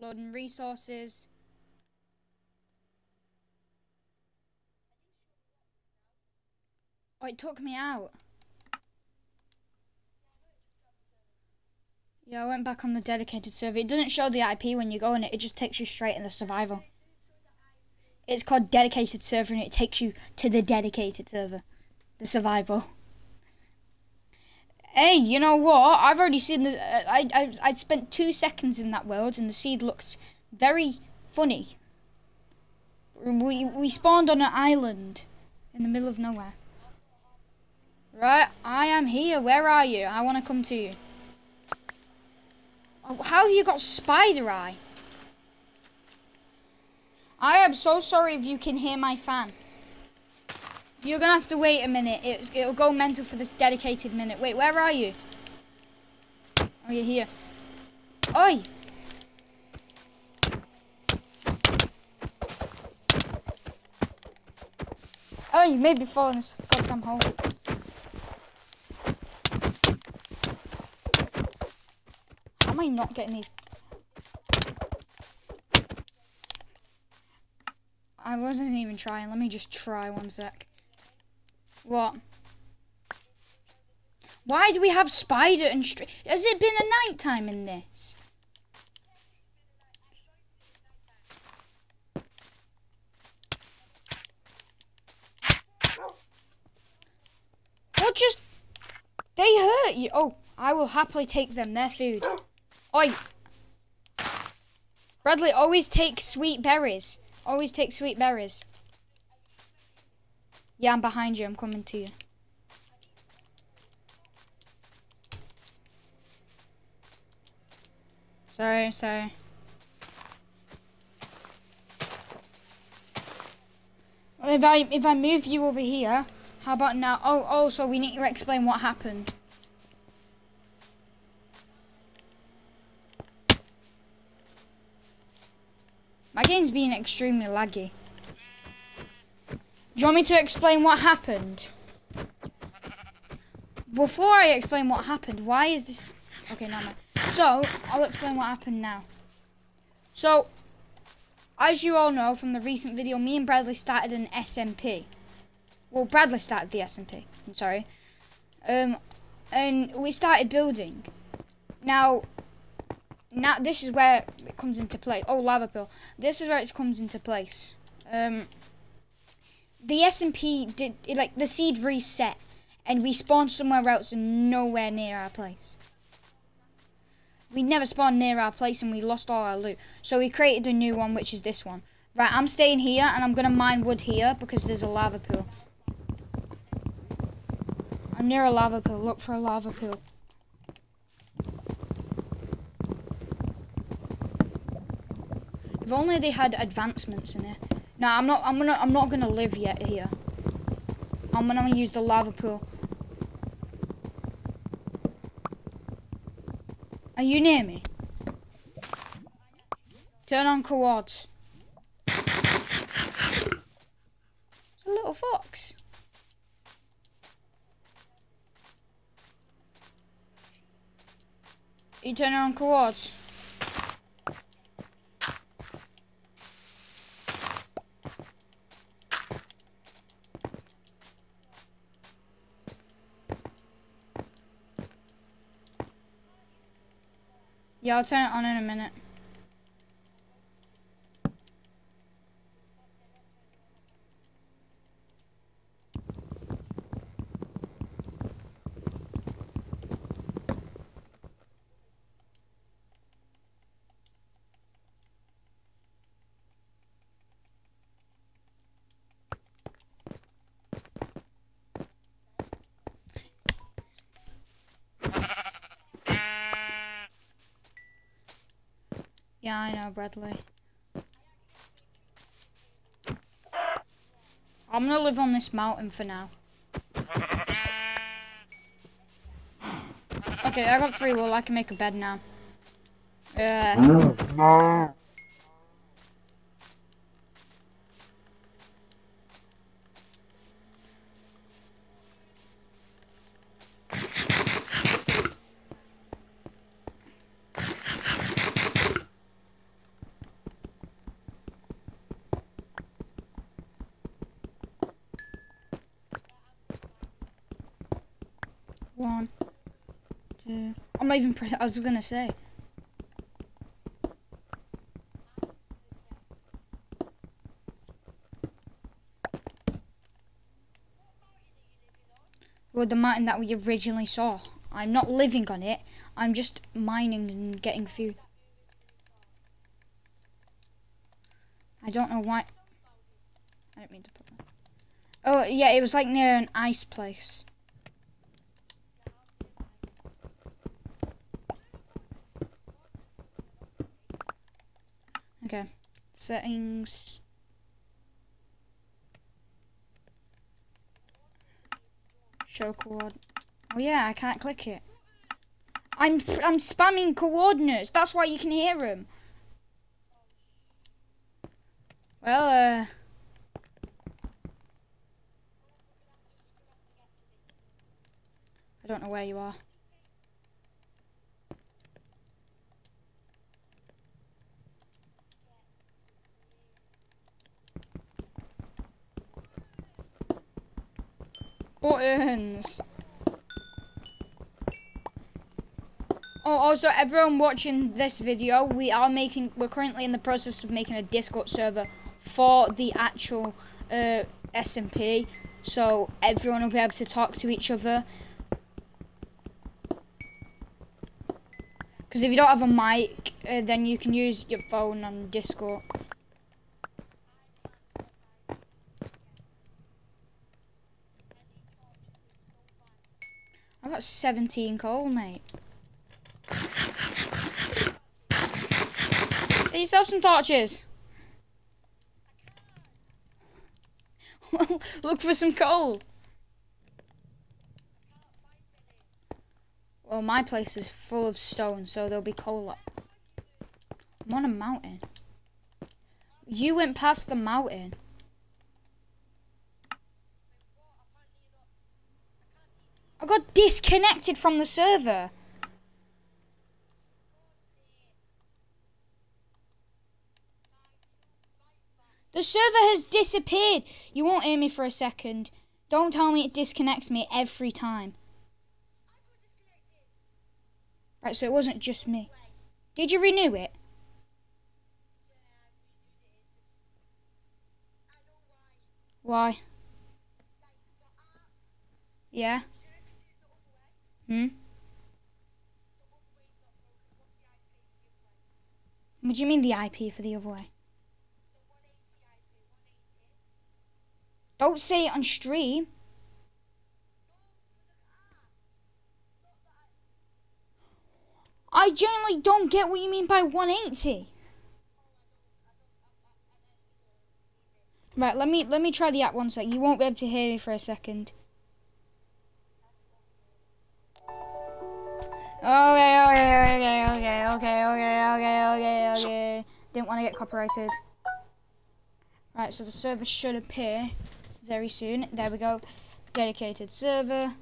Loading resources. Oh, it took me out. Yeah, I went back on the dedicated server. It doesn't show the IP when you go in it. It just takes you straight in the survival. It's called dedicated server and it takes you to the dedicated server. The survival. Hey, you know what? I've already seen the. Uh, I, I I spent two seconds in that world and the seed looks very funny. We we spawned on an island in the middle of nowhere. Right, I am here. Where are you? I want to come to you. Oh, how have you got spider eye? I am so sorry if you can hear my fan. You're to have to wait a minute. It, it'll go mental for this dedicated minute. Wait, where are you? Oh, you're here. Oi! Oh, you may be falling this goddamn hole. How am I not getting these? I wasn't even trying. Let me just try one sec. What? Why do we have spider and str- Has it been a night time in this? What just... They hurt you. Oh, I will happily take them. Their food. Oi. Bradley, always take sweet berries. Always take sweet berries. Yeah, I'm behind you. I'm coming to you. Sorry, sorry. If I if I move you over here, how about now? Oh, oh also we need to explain what happened. My game's being extremely laggy. Do you want me to explain what happened? Before I explain what happened, why is this... Okay, no, no. So, I'll explain what happened now. So, as you all know from the recent video, me and Bradley started an SMP. Well, Bradley started the SMP. I'm sorry. Um, and we started building. Now, now this is where it comes into play. Oh, lava pill. This is where it comes into place. Um, the SMP did like the seed reset, and we spawned somewhere else and nowhere near our place. We never spawned near our place and we lost all our loot. So we created a new one, which is this one. Right, I'm staying here and I'm gonna mine wood here because there's a lava pool. I'm near a lava pool. Look for a lava pool. If only they had advancements in it. Nah, I'm not. I'm gonna. I'm not gonna live yet here. I'm gonna use the lava pool. Are you near me? Turn on coords. It's a little fox. You turn on coords. Yeah, I'll turn it on in a minute. Yeah, know, Bradley. I'm gonna live on this mountain for now. Okay, I got free wool. I can make a bed now. Uh, two. I'm not even. I was gonna say. Well, the mountain that we originally saw. I'm not living on it. I'm just mining and getting food. I don't know why. I don't mean to put that. Oh, yeah, it was like near an ice place. Okay. Settings. Show coord. Oh yeah, I can't click it. I'm I'm spamming coordinates. That's why you can hear them. Well, uh. I don't know where you are. Buttons. Oh, also, everyone watching this video, we are making, we're currently in the process of making a Discord server for the actual uh, SMP, so everyone will be able to talk to each other. Because if you don't have a mic, uh, then you can use your phone on Discord. I've got 17 coal, mate. Get yourself some torches. Look for some coal. Well, my place is full of stone, so there'll be coal up. I'm on a mountain. You went past the mountain. I got disconnected from the server. The server has disappeared. You won't hear me for a second. Don't tell me it disconnects me every time. Right, so it wasn't just me. Did you renew it? Why? Yeah. Hmm? What do you mean the IP for the other way? Don't say it on stream. I genuinely don't get what you mean by 180. Right, let me let me try the app one sec. You won't be able to hear me for a second. Okay, okay, okay, okay, okay, okay, okay, okay, okay. Didn't want to get copyrighted. Right, so the server should appear very soon. There we go. Dedicated server.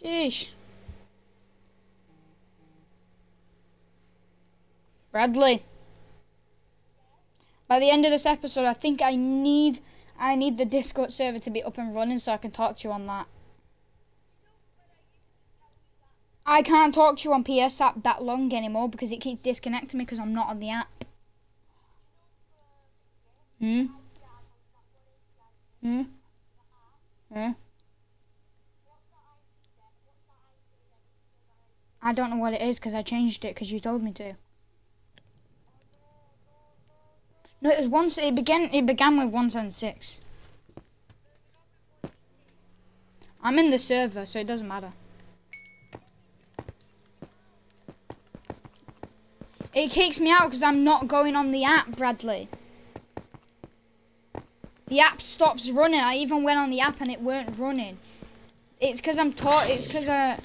Sheesh. Bradley. By the end of this episode, I think I need I need the Discord server to be up and running so I can talk to you on that. I can't talk to you on PS app that long anymore because it keeps disconnecting me because I'm not on the app. Hmm? Hmm? Hmm? I don't know what it is because I changed it because you told me to. No, it was once. It began. It began with one seven six. I'm in the server, so it doesn't matter. It kicks me out because I'm not going on the app, Bradley. The app stops running. I even went on the app and it weren't running. It's because I'm taught. It's because I. Uh,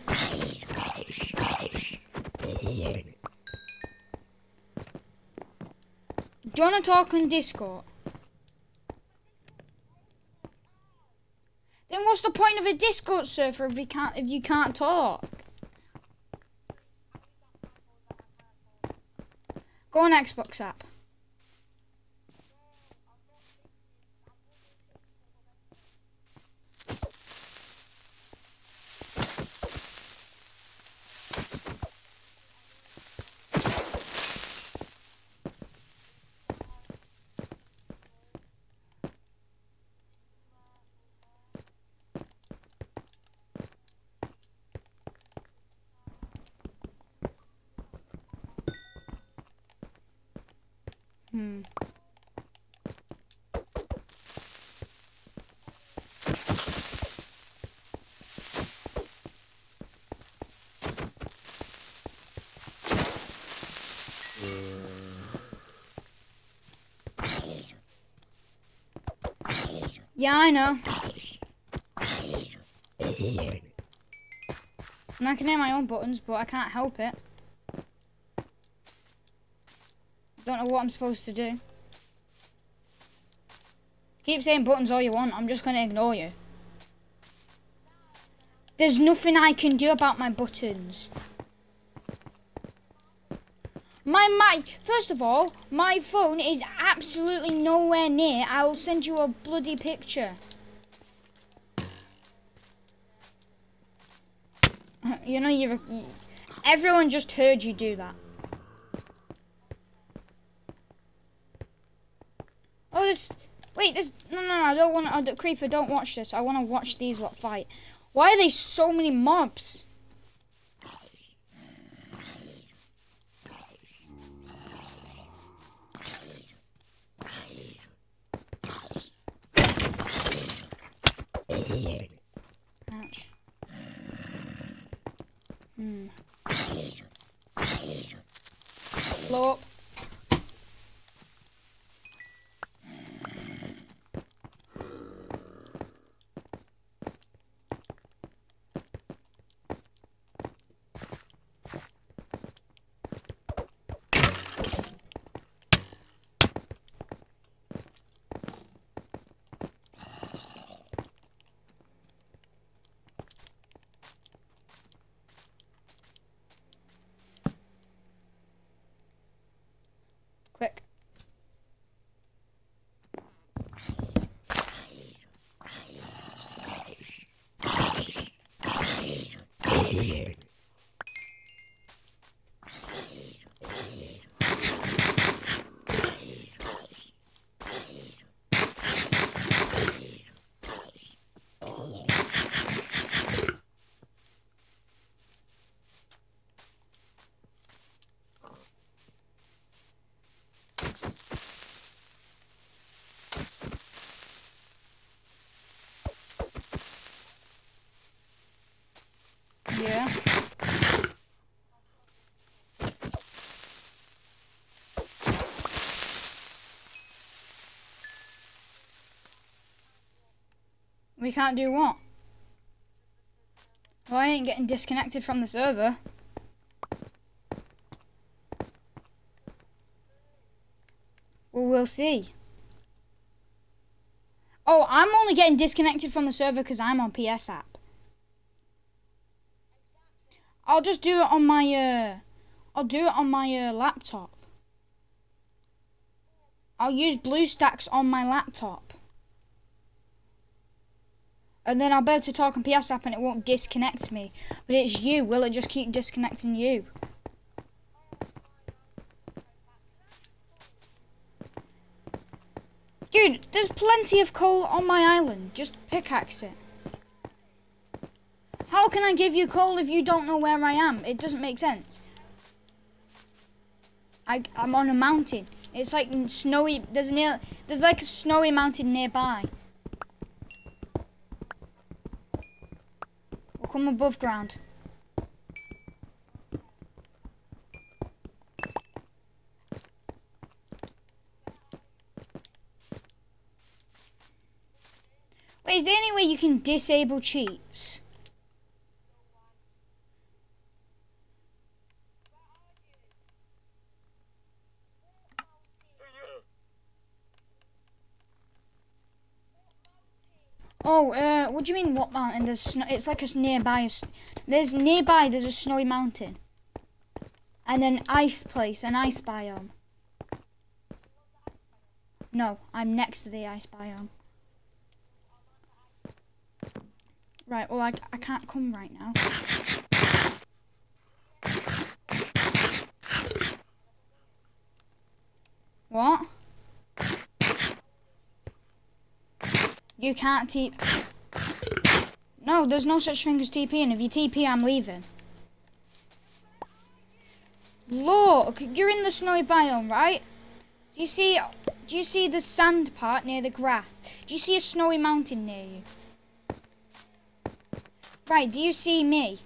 Do you want to talk on Discord? Then what's the point of a Discord server if you can't if you can't talk? Go on Xbox app. Hmm. Yeah, I know. And I can hear my own buttons, but I can't help it. Don't know what I'm supposed to do. Keep saying buttons all you want, I'm just going to ignore you. There's nothing I can do about my buttons. My mic, first of all, my phone is absolutely nowhere near. I will send you a bloody picture. You know, you've, everyone just heard you do that. Oh, this, wait, this, no, no, no I don't want to, Creeper, don't watch this. I want to watch these lot fight. Why are there so many mobs? Hmm. Blow up. Quick. Yeah. We can't do what? Well, I ain't getting disconnected from the server. Well, we'll see. Oh, I'm only getting disconnected from the server because I'm on PS app. I'll just do it on my, uh, I'll do it on my uh, laptop. I'll use BlueStacks on my laptop. And then I'll be able to talk on PS app and it won't disconnect me. But it's you. Will it just keep disconnecting you? Dude, there's plenty of coal on my island. Just pickaxe it. How can I give you coal if you don't know where I am? It doesn't make sense. I, I'm on a mountain. It's like snowy. There's near. There's like a snowy mountain nearby. Come above ground. Wait, is there any way you can disable cheats? Oh, uh, what do you mean what mountain? There's snow, it's like a nearby, there's nearby, there's a snowy mountain. And an ice place, an ice biome. No, I'm next to the ice biome. Right, well, I, I can't come right now. What? You can't TP. No, there's no such thing as TP, and if you TP, I'm leaving. Look, you're in the snowy biome, right? Do you see? Do you see the sand part near the grass? Do you see a snowy mountain near you? Right, do you see me?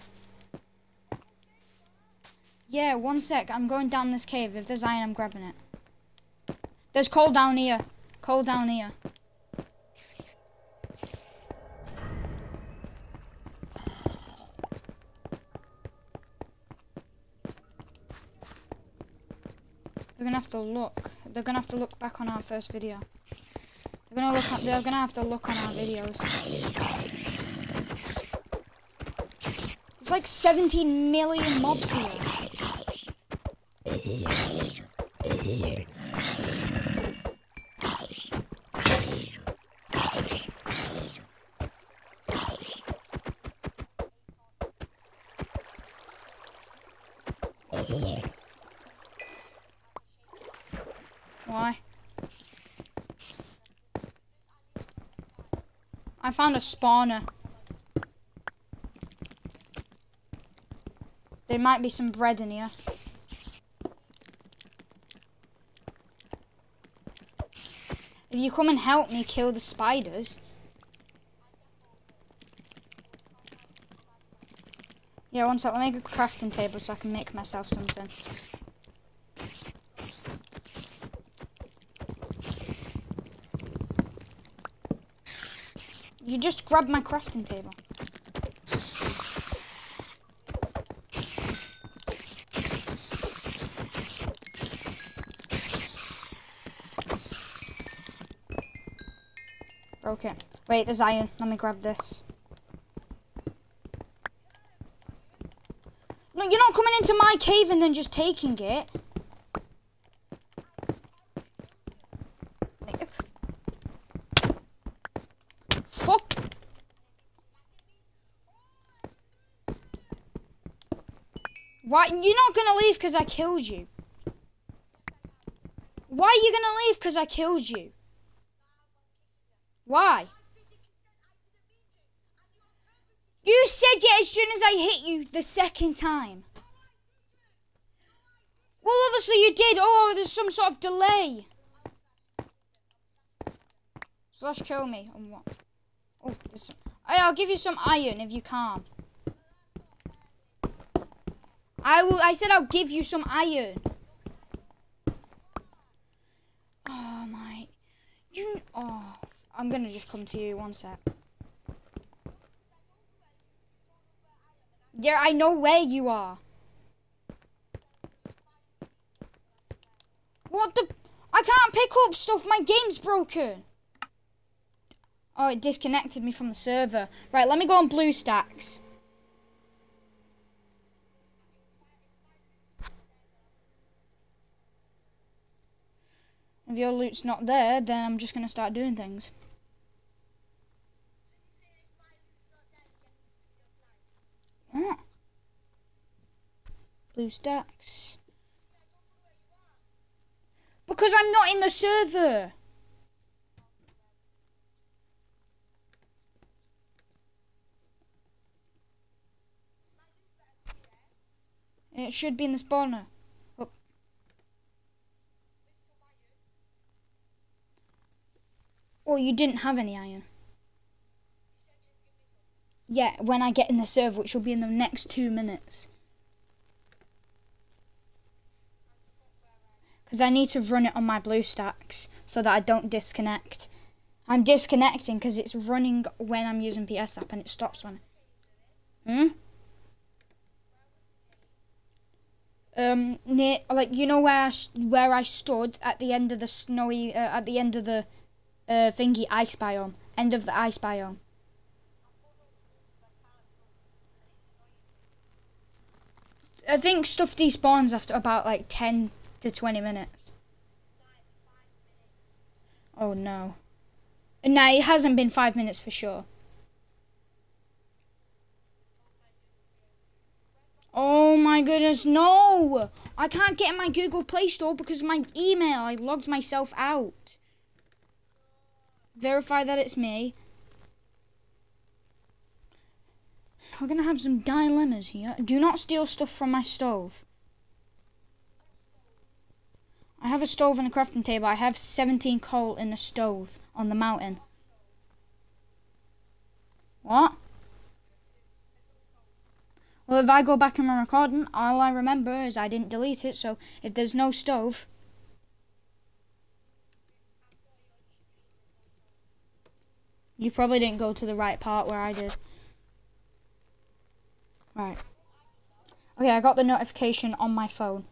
Yeah, one sec. I'm going down this cave. If there's iron, I'm grabbing it. There's coal down here. Coal down here. They're gonna have to look. They're gonna have to look back on our first video. They're gonna look. At, they're gonna have to look on our videos. There's like 17 million mobs here. Why? I found a spawner. There might be some bread in here. If you come and help me kill the spiders. Yeah, one sec. Let me make a crafting table so I can make myself something. You just grabbed my crafting table. Okay. Wait, there's iron. Let me grab this. No, you're not coming into my cave and then just taking it. Fuck. Why? You're not gonna leave because I killed you. Why are you gonna leave because I killed you? Why? You said it as soon as I hit you the second time. Well, obviously you did. Oh, there's some sort of delay. Slash kill me. On what? Oh, some. I'll give you some iron if you can't. I said I'll give you some iron. Oh my. You. Oh. I'm gonna just come to you one sec. Yeah, I know where you are. What the? I can't pick up stuff. My game's broken. Oh, it disconnected me from the server. Right, let me go on BlueStacks. If your loot's not there, then I'm just going to start doing things. What? BlueStacks. Because I'm not in the server. It should be in the spawner. Oh, you didn't have any iron. Yeah, when I get in the server, which will be in the next two minutes. Because I need to run it on my BlueStacks so that I don't disconnect. I'm disconnecting because it's running when I'm using PS app and it stops when. Hmm? Um, near, like you know where I, where I stood at the end of the snowy, uh, at the end of the uh, thingy ice biome, end of the ice biome. I think stuff despawns after about like 10 to 20 minutes. Oh no. No, it hasn't been five minutes for sure. Oh my goodness, no! I can't get in my Google Play Store because of my email. I logged myself out. Verify that it's me. We're gonna have some dilemmas here. Do not steal stuff from my stove. I have a stove and a crafting table. I have 17 coal in the stove on the mountain. What? Well, if I go back in my recording, all I remember is I didn't delete it, so if there's no stove... You probably didn't go to the right part where I did. Right. Okay, I got the notification on my phone.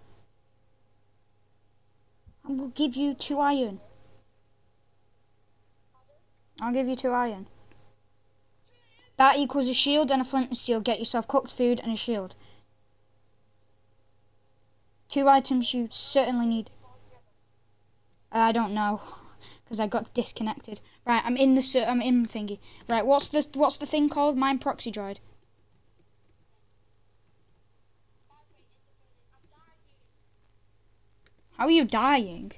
I will give you two iron. I'll give you two iron. That equals a shield and a flint and steel. Get yourself cooked food and a shield. Two items you certainly need. I don't know, because I got disconnected. Right, I'm in the I'm in thingy. Right, what's the what's the thing called? Mine proxy droid. How are you dying?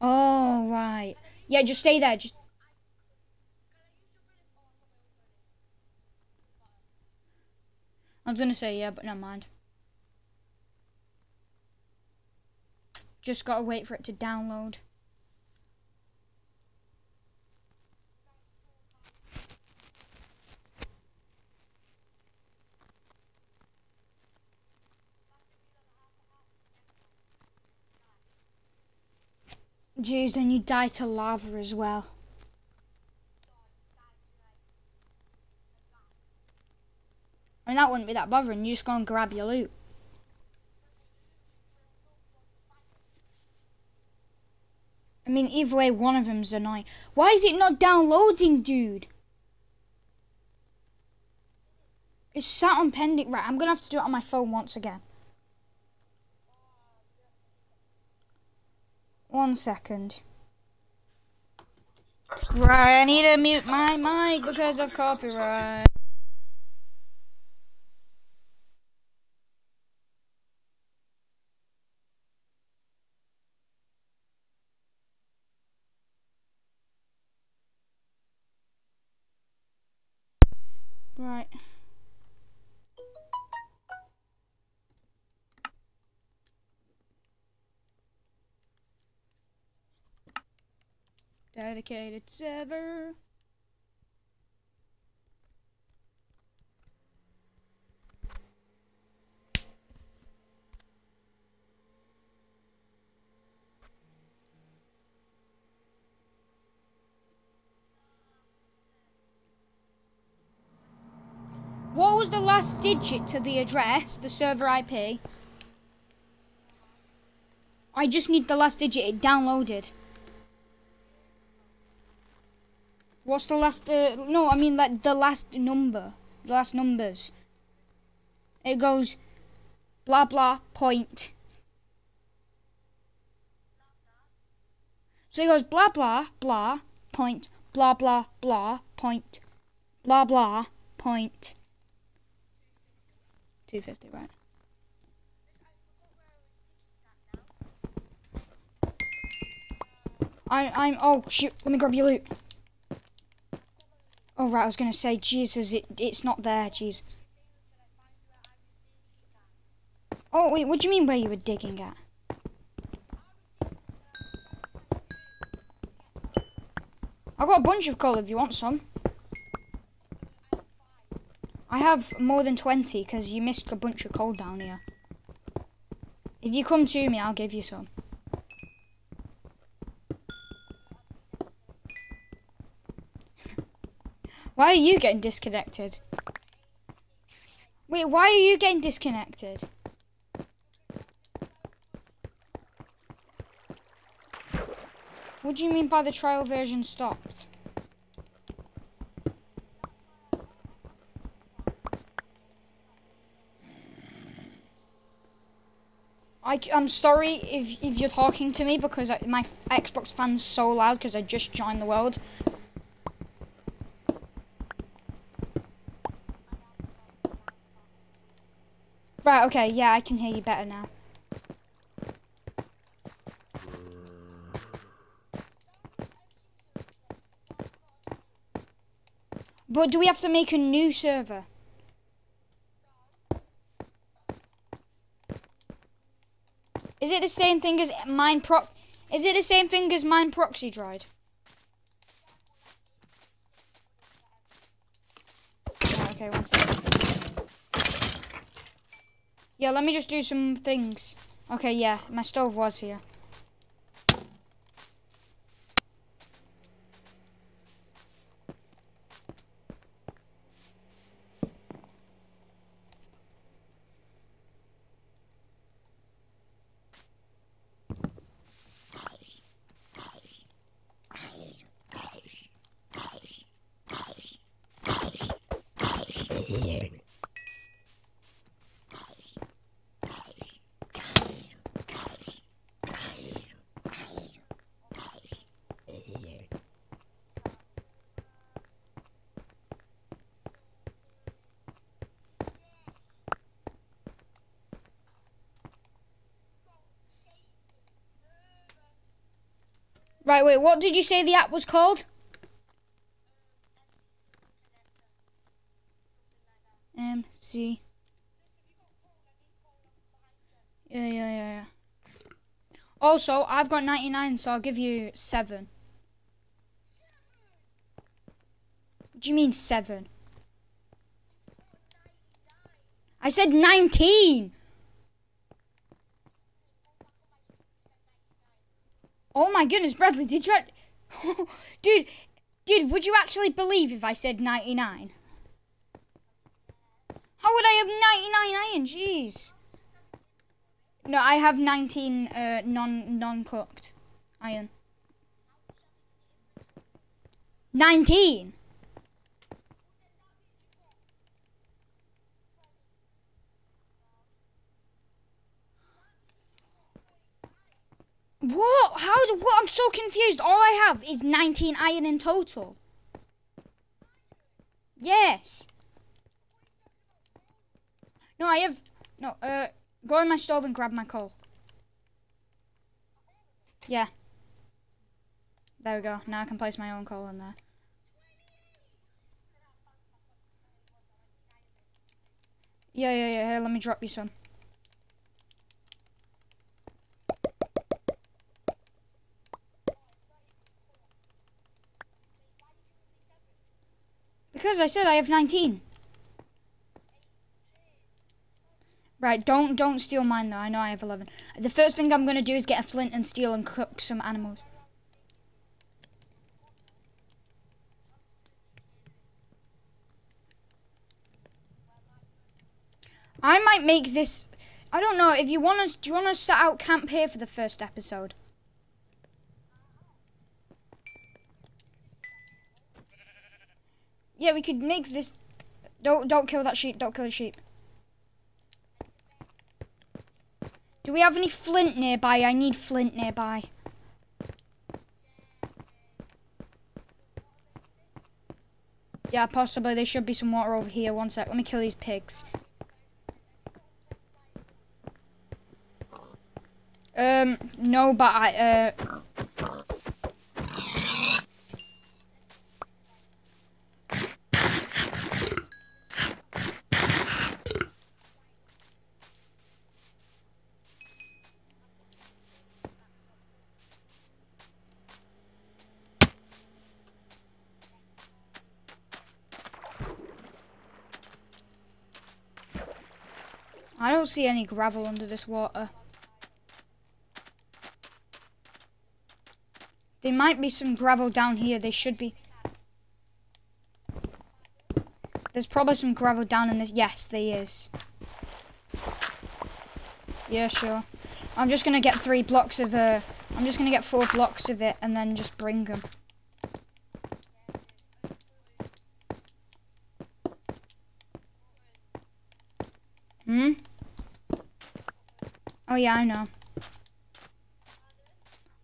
Oh, right. Yeah, just stay there. Just. I was gonna say yeah, but never mind. Just gotta wait for it to download. Jeez, and you die to lava as well. I mean, that wouldn't be that bothering. You just go and grab your loot. I mean, either way, one of them's annoying. Why is it not downloading, dude? It's sat on pending. Right, I'm going to have to do it on my phone once again. One second. Right, I need to mute my mic because of copyright. Dedicated server. What was the last digit to the address, the server IP? I just need the last digit. It downloaded. What's the last? Uh, no, I mean like the last number, the last numbers. It goes, blah blah point. So it goes blah blah blah point blah blah blah point blah blah point. Two fifty, right? I I'm oh shoot! Let me grab your loot. Oh, right, I was going to say, Jesus, it, it's not there, jeez. Oh, wait, what do you mean where you were digging at? I've got a bunch of coal if you want some. I have more than 20 because you missed a bunch of coal down here. If you come to me, I'll give you some. Why are you getting disconnected? Wait, why are you getting disconnected? What do you mean by the trial version stopped? I, am sorry if, if you're talking to me because I, my Xbox fan's so loud because I just joined the world. Right, okay, yeah, I can hear you better now. But do we have to make a new server? Is it the same thing as mine pro? Is it the same thing as mine proxy droid? Okay, one second. Yeah, let me just do some things. Okay, yeah, my stove was here. Right, wait, what did you say the app was called? MC. Yeah, yeah, yeah, yeah. Also, I've got 99, so I'll give you 7. What do you mean 7? I said 19! My goodness, Bradley, did you... dude, dude, would you actually believe if I said 99? How would I have 99 iron? Jeez. No, I have 19 uh, non non-cooked iron. 19? What? How? What? I'm so confused. All I have is 19 iron in total. Yes. No, I have... No, uh, go in my stove and grab my coal. Yeah. There we go. Now I can place my own coal in there. Yeah, yeah, yeah. Here, let me drop you some. Because I said I have 19. Right, don't don't steal mine though. I know I have 11. The first thing I'm going to do is get a flint and steel and cook some animals. I might make this I don't know if you want to do you want to set out camp here for the first episode? Yeah, we could make this Don't don't kill that sheep. Don't kill the sheep. Do we have any flint nearby? I need flint nearby. Yeah, possibly. There should be some water over here. One sec. Let me kill these pigs. Um, no, but I, uh... don't see any gravel under this water. There might be some gravel down here. There should be. There's probably some gravel down in this. Yes, there is. Yeah, sure. I'm just going to get three blocks of... Uh, I'm just going to get four blocks of it and then just bring them. Hmm? Oh yeah, I know.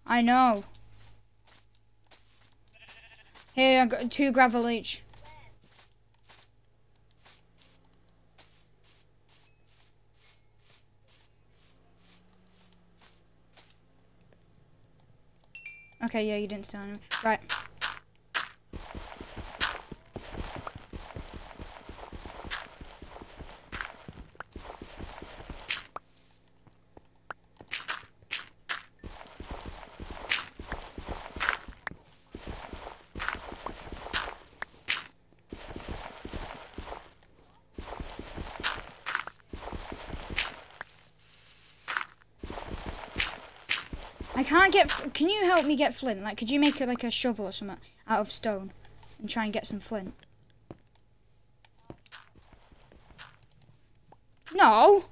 I know. Here, I got two gravel each. Okay, yeah, you didn't steal any. Right. I can't get. f- Can you help me get flint? Like, could you make like a shovel or something out of stone and try and get some flint? No.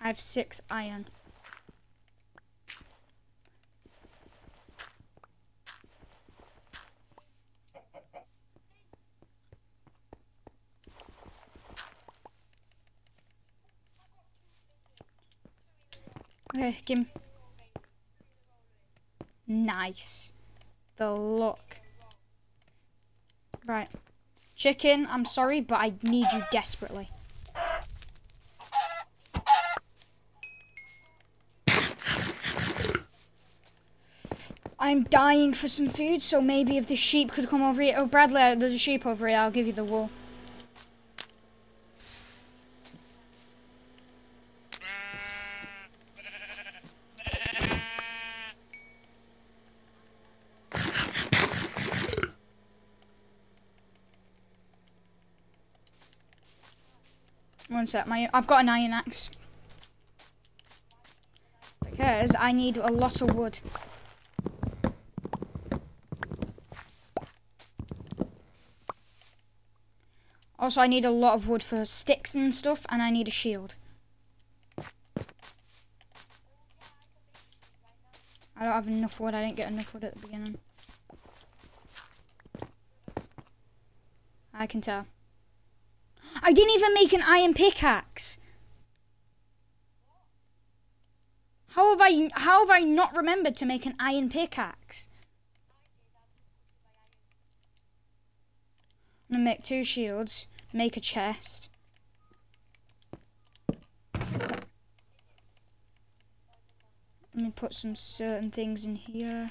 I have six iron. Me. Nice. The look. Right. Chicken, I'm sorry, but I need you desperately. I'm dying for some food, so maybe if the sheep could come over here. Oh, Bradley, uh, there's a sheep over here. I'll give you the wool. One sec, my I've got an iron axe. Because I need a lot of wood. Also, I need a lot of wood for sticks and stuff, and I need a shield. I don't have enough wood. I didn't get enough wood at the beginning. I can tell. I didn't even make an iron pickaxe. How have I how have I not remembered to make an iron pickaxe? I'm gonna make two shields, make a chest. Let me put some certain things in here.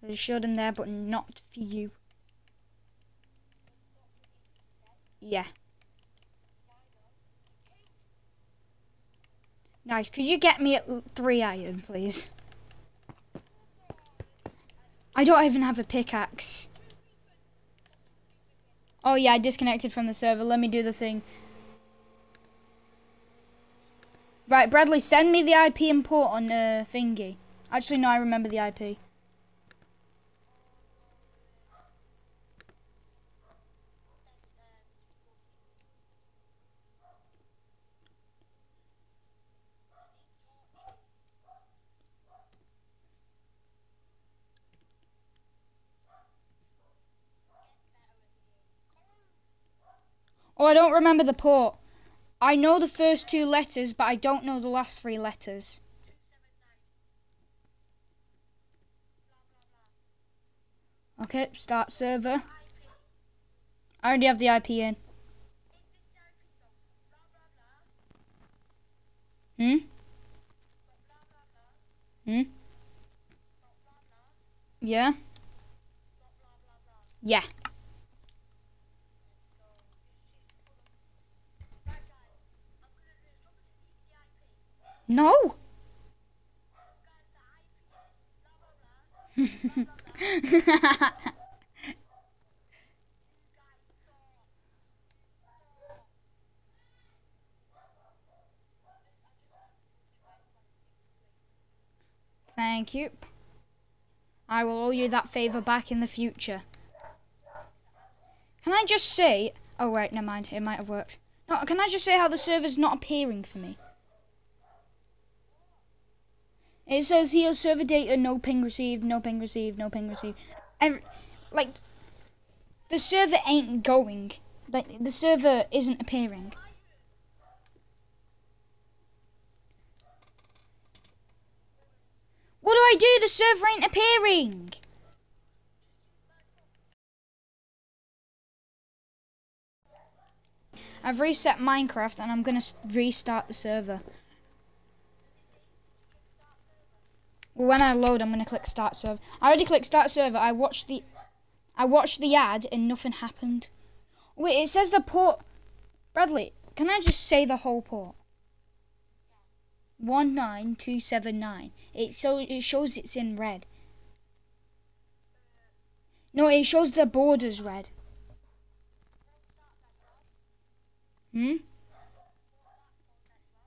There's a shield in there, but not for you. Yeah. Nice. Could you get me at three iron, please? I don't even have a pickaxe. Oh yeah, I disconnected from the server. Let me do the thing. Right, Bradley, send me the IP import on uh, thingy. Actually, no, I remember the IP. Oh, I don't remember the port. I know the first two letters, but I don't know the last three letters. Okay, start server. I already have the IP in. Hmm? Hmm? Yeah? Yeah. No. Thank you. I will owe you that favour back in the future. Can I just say... Oh, wait, never mind. It might have worked. No, can I just say how the server's not appearing for me? It says here server data, no ping received, no ping received, no ping received. Every, like, the server ain't going. Like the server isn't appearing. What do I do? The server ain't appearing. I've reset Minecraft and I'm gonna restart the server. When I load, I'm gonna click start server. I already clicked start server. I watched the, I watched the ad and nothing happened. Wait, it says the port. Bradley, can I just say the whole port? One nine two seven nine. It so it shows it's in red. No, it shows the borders red. Hmm?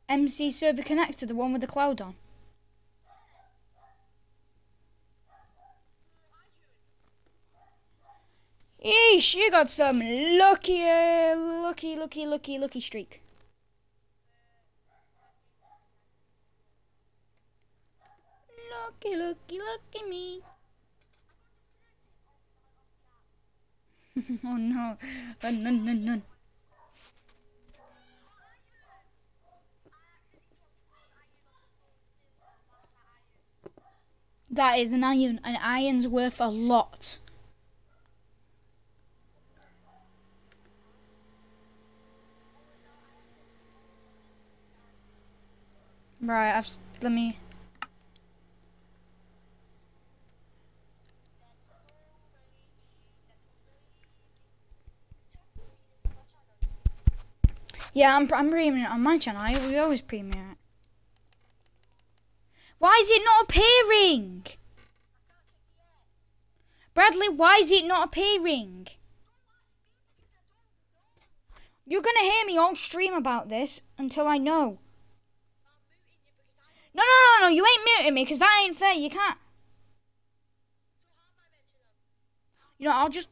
MC server connector, the one with the cloud on. You got some lucky, uh, lucky, lucky, lucky, lucky streak. Lucky, lucky, lucky me. oh no. Oh, no, no, no. That is an iron. An iron's worth a lot. Right, I've let me. Yeah, I'm I'm premiering it on my channel. I, we always premiere it. Why is it not appearing? Bradley, why is it not appearing? You're gonna hear me on stream about this until I know. No, no, no, no, you ain't muting me because that ain't fair. You can't. You know, I'll just.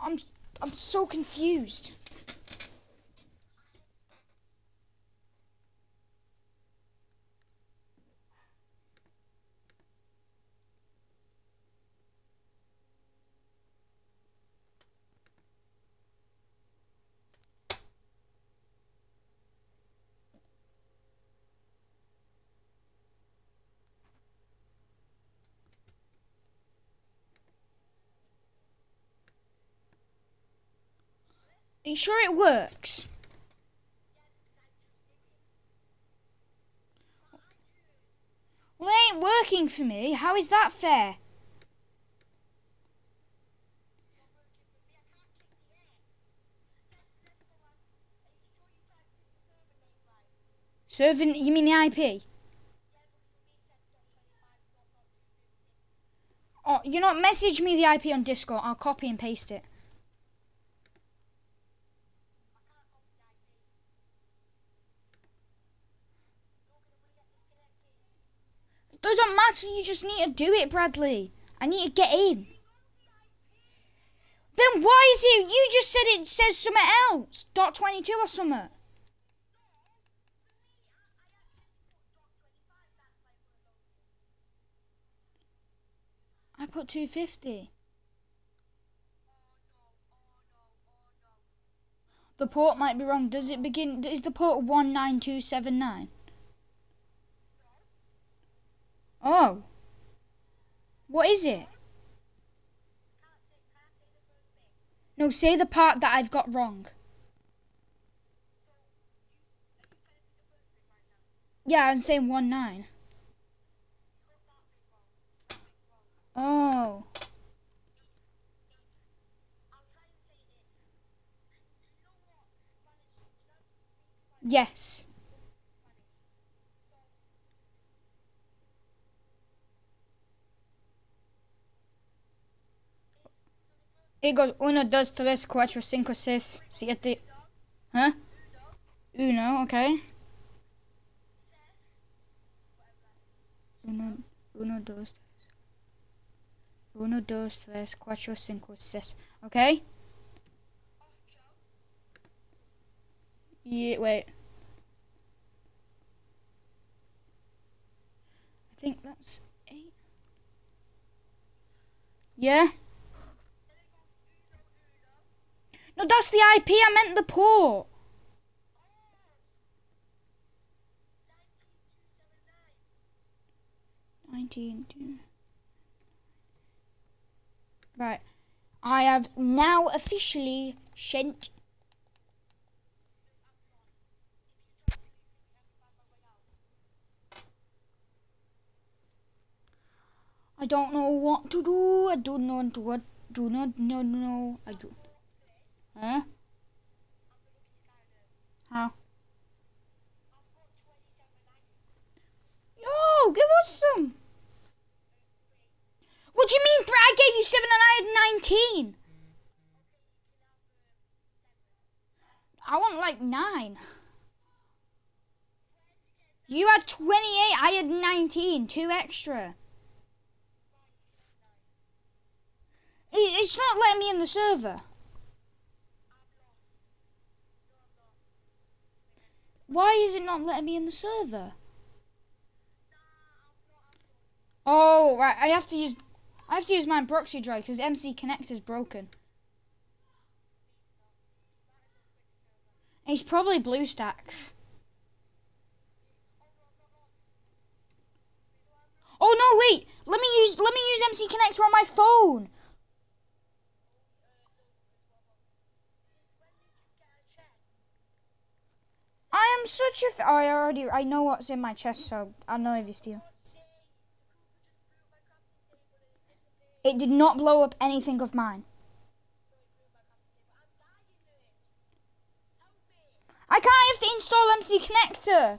I'm I'm so confused. Are you sure it works? Well, it ain't working for me. How is that fair? Serving, you mean the IP? Oh, you know, message me the IP on Discord. I'll copy and paste it. Doesn't matter, you just need to do it, Bradley. I need to get in. Then why is it, you just said it says something else. Dot 22 or something. I put 250. The port might be wrong. Does it begin, is the port 19279? Oh. What is it? No, say the part that I've got wrong. Yeah, I'm saying 1 9. Oh. Yes. Uno, dos, tres, cuatro, cinco, seis, siete. Huh? Uno, okay. Uno, uno, dos, tres. Uno, dos, tres, cuatro, cinco, seis. Okay? Yeah, wait. I think that's eight. Yeah. No, that's the IP. I meant the port. Nineteen. Right. I have now officially sent I don't know what to do. I do not know what do not know no I do. Huh? How? Yo, give us some. What do you mean? I gave you seven and I had nineteen. I want like nine. You had 28, I had 19, two extra. It's not letting me in the server. Why is it not letting me in the server? Oh, right. I have to use I have to use my proxy droid because MC Connect is broken. He's probably BlueStacks. Oh no, wait. Let me use let me use MC Connector on my phone. I am such a. F- oh, I already. I know what's in my chest, so I know if you steal. It did not blow up anything of mine. I can't have to install MC Connector.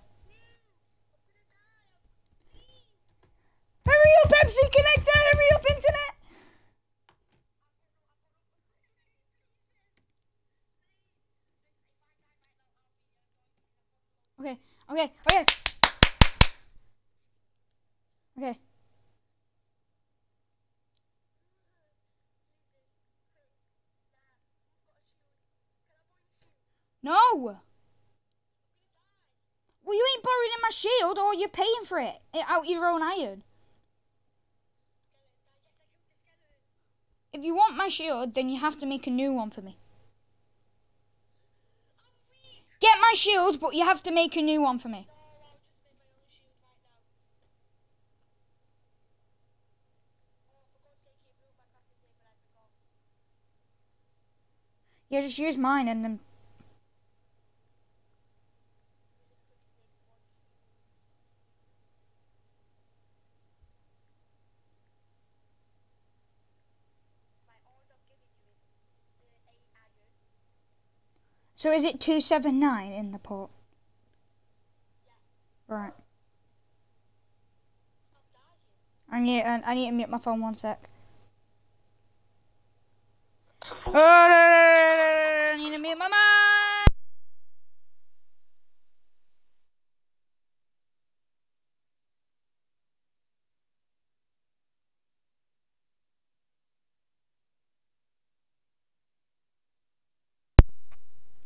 Hurry up, MC Connector! Hurry up, internet! Okay, okay, okay. Okay. No! Well, you ain't borrowing my shield or you're paying for it eh, out your own iron. If you want my shield, then you have to make a new one for me. Get my shield, but you have to make a new one for me. Yeah, just use mine and then So is it 279 in the port? Right. I need, I need to mute my phone one sec. I need to mute my mic.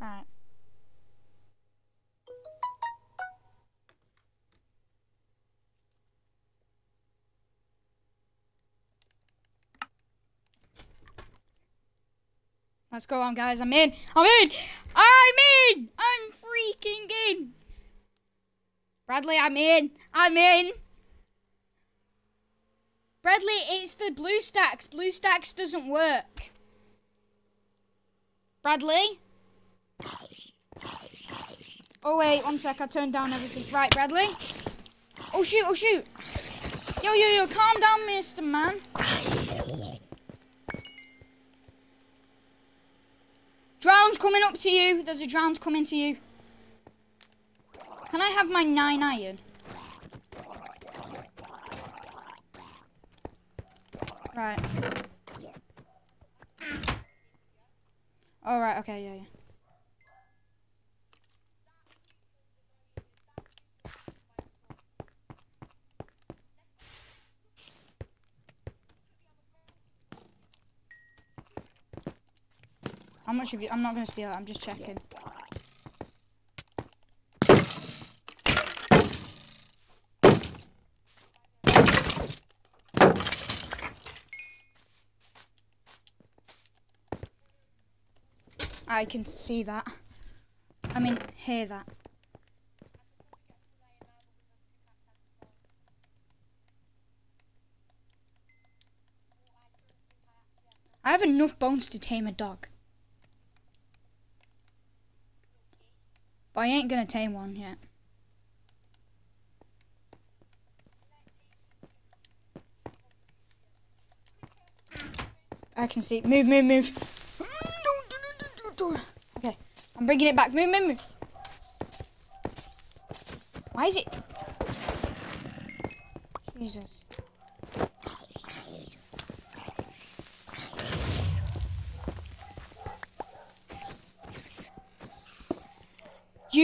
Alright. Let's go on, guys. I'm in. I'm in. I'm in. I'm freaking in. Bradley, I'm in. I'm in. Bradley, it's the BlueStacks. Blue Stacks doesn't work. Bradley? Oh, wait, one sec. I turned down everything. Right, Bradley? Oh, shoot, oh, shoot. Yo, yo, yo, calm down, Mr. Man. Drown's coming up to you. There's a drown's coming to you. Can I have my nine iron? Right. All right. Okay. Yeah. Yeah. How much have you? I'm not gonna steal it. I'm just checking. I can see that. I mean, hear that. I have enough bones to tame a dog. But I ain't gonna tame one yet. I can see. Move, move, move. Okay, I'm bringing it back. Move, move, move. Why is it? Jesus.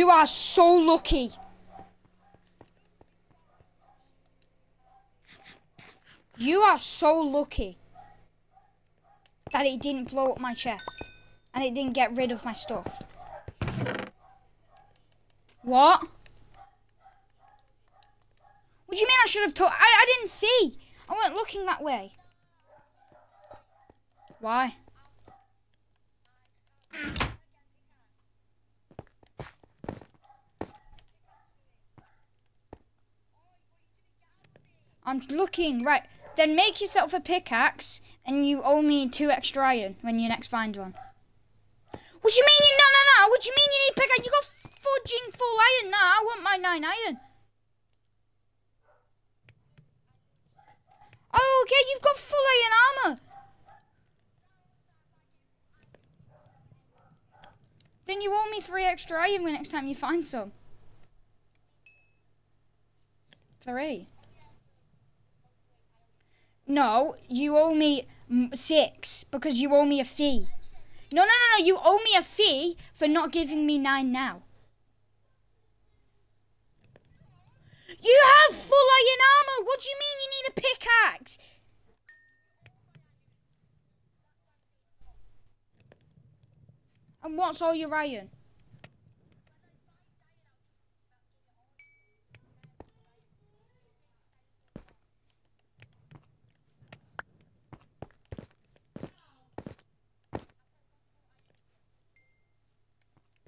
You are so lucky. You are so lucky that it didn't blow up my chest and it didn't get rid of my stuff. What? What do you mean I should have told? I, I didn't see. I weren't looking that way. Why? I'm looking. Right. Then make yourself a pickaxe and you owe me two extra iron when you next find one. What do you mean you no no no? What do you mean you need pickaxe? You got fudging full iron now. I want my nine iron. Oh, okay, you've got full iron armor. Then you owe me three extra iron the next time you find some. Three. No, you owe me six because you owe me a fee. No, no, no, no. You owe me a fee for not giving me nine now. You have full iron armor. What do you mean you need a pickaxe? And what's all your iron?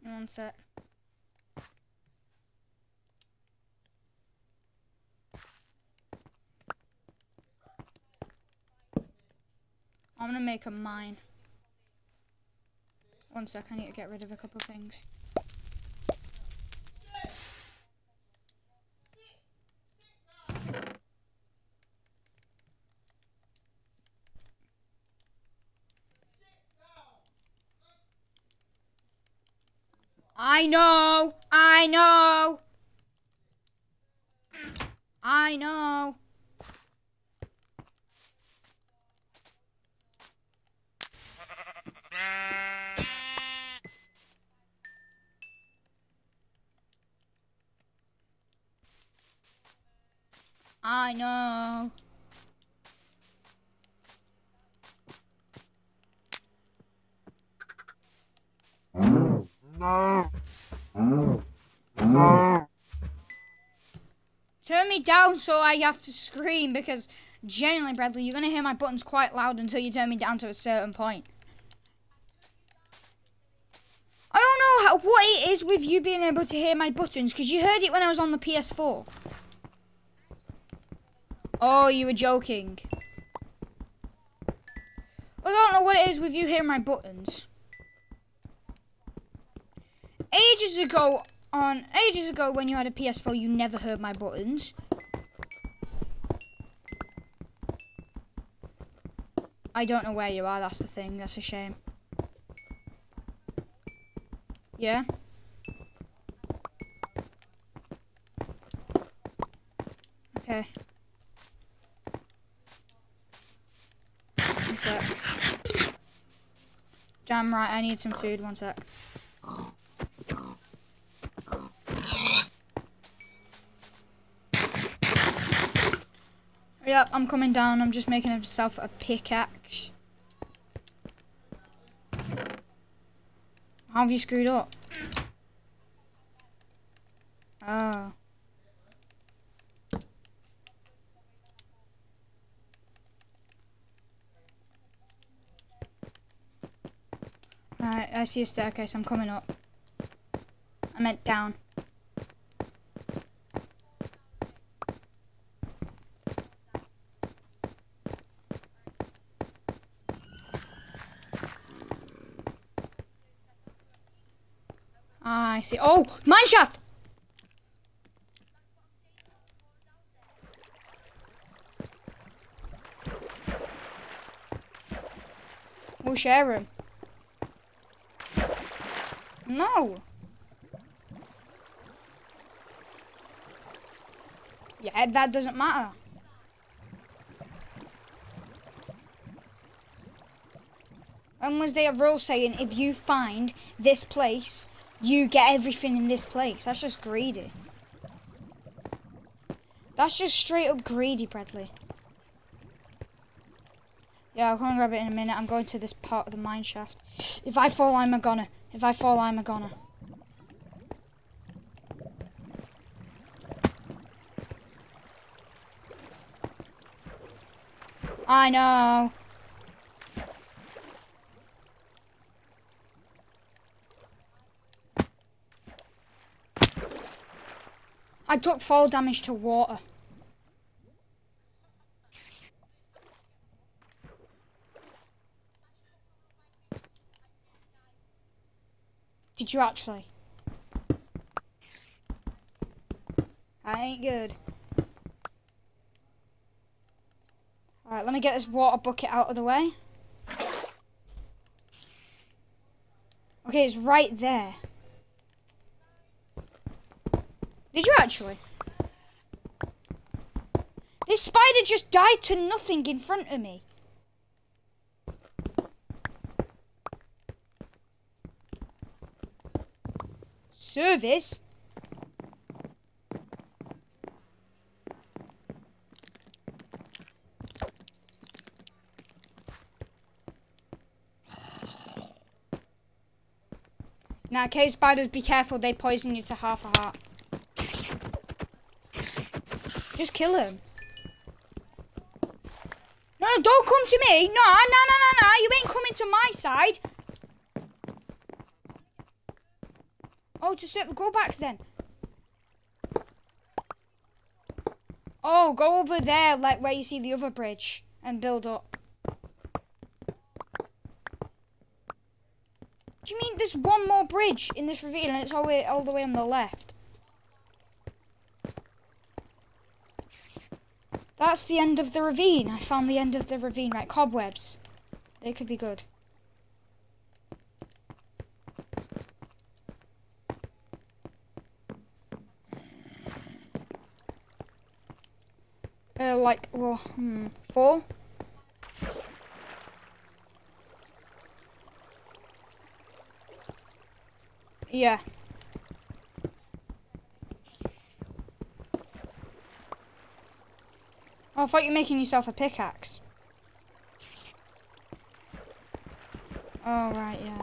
One sec. I'm gonna make a mine. One sec, I need to get rid of a couple things. I know, I know, I know. I know. Turn me down so I have to scream because genuinely, Bradley, you're going to hear my buttons quite loud until you turn me down to a certain point. I don't know how, what it is with you being able to hear my buttons because you heard it when I was on the PS4. Oh, you were joking. I don't know what it is with you hearing my buttons. Ages ago, on ages ago when you had a PS4, you never heard my buttons. I don't know where you are, that's the thing, that's a shame. Yeah? Okay. One sec. Damn right, I need some food, one sec. Yep, I'm coming down. I'm just making myself a pickaxe. How have you screwed up? Oh. Right, I see a staircase. I'm coming up. I meant down. Ah, I see. Oh, mine shaft! We'll share him. No. Yeah, that doesn't matter. When was there a rule saying if you find this place, you get everything in this place? That's just greedy. That's just straight up greedy, Bradley. Yeah, I'll come and grab it in a minute. I'm going to this part of the mine shaft. If I fall, I'm a goner. If I fall, I'm a goner. I know. I took fall damage to water. Did you actually? That ain't good. Alright, let me get this water bucket out of the way. Okay, it's right there. Did you actually? This spider just died to nothing in front of me. Service? Now, cave spiders, be careful, they poison you to half a heart. Just kill him. No, don't come to me. No, no, no, no, no. You ain't coming to my side. Oh, just let, go back then. Oh, go over there, like where you see the other bridge, and build up. Do you mean there's one more bridge in this ravine and it's all way, all the way on the left? That's the end of the ravine. I found the end of the ravine. Right, cobwebs. They could be good. Uh, like, well, hmm, four? Yeah. Oh, I thought you were making yourself a pickaxe. Oh, right, yeah.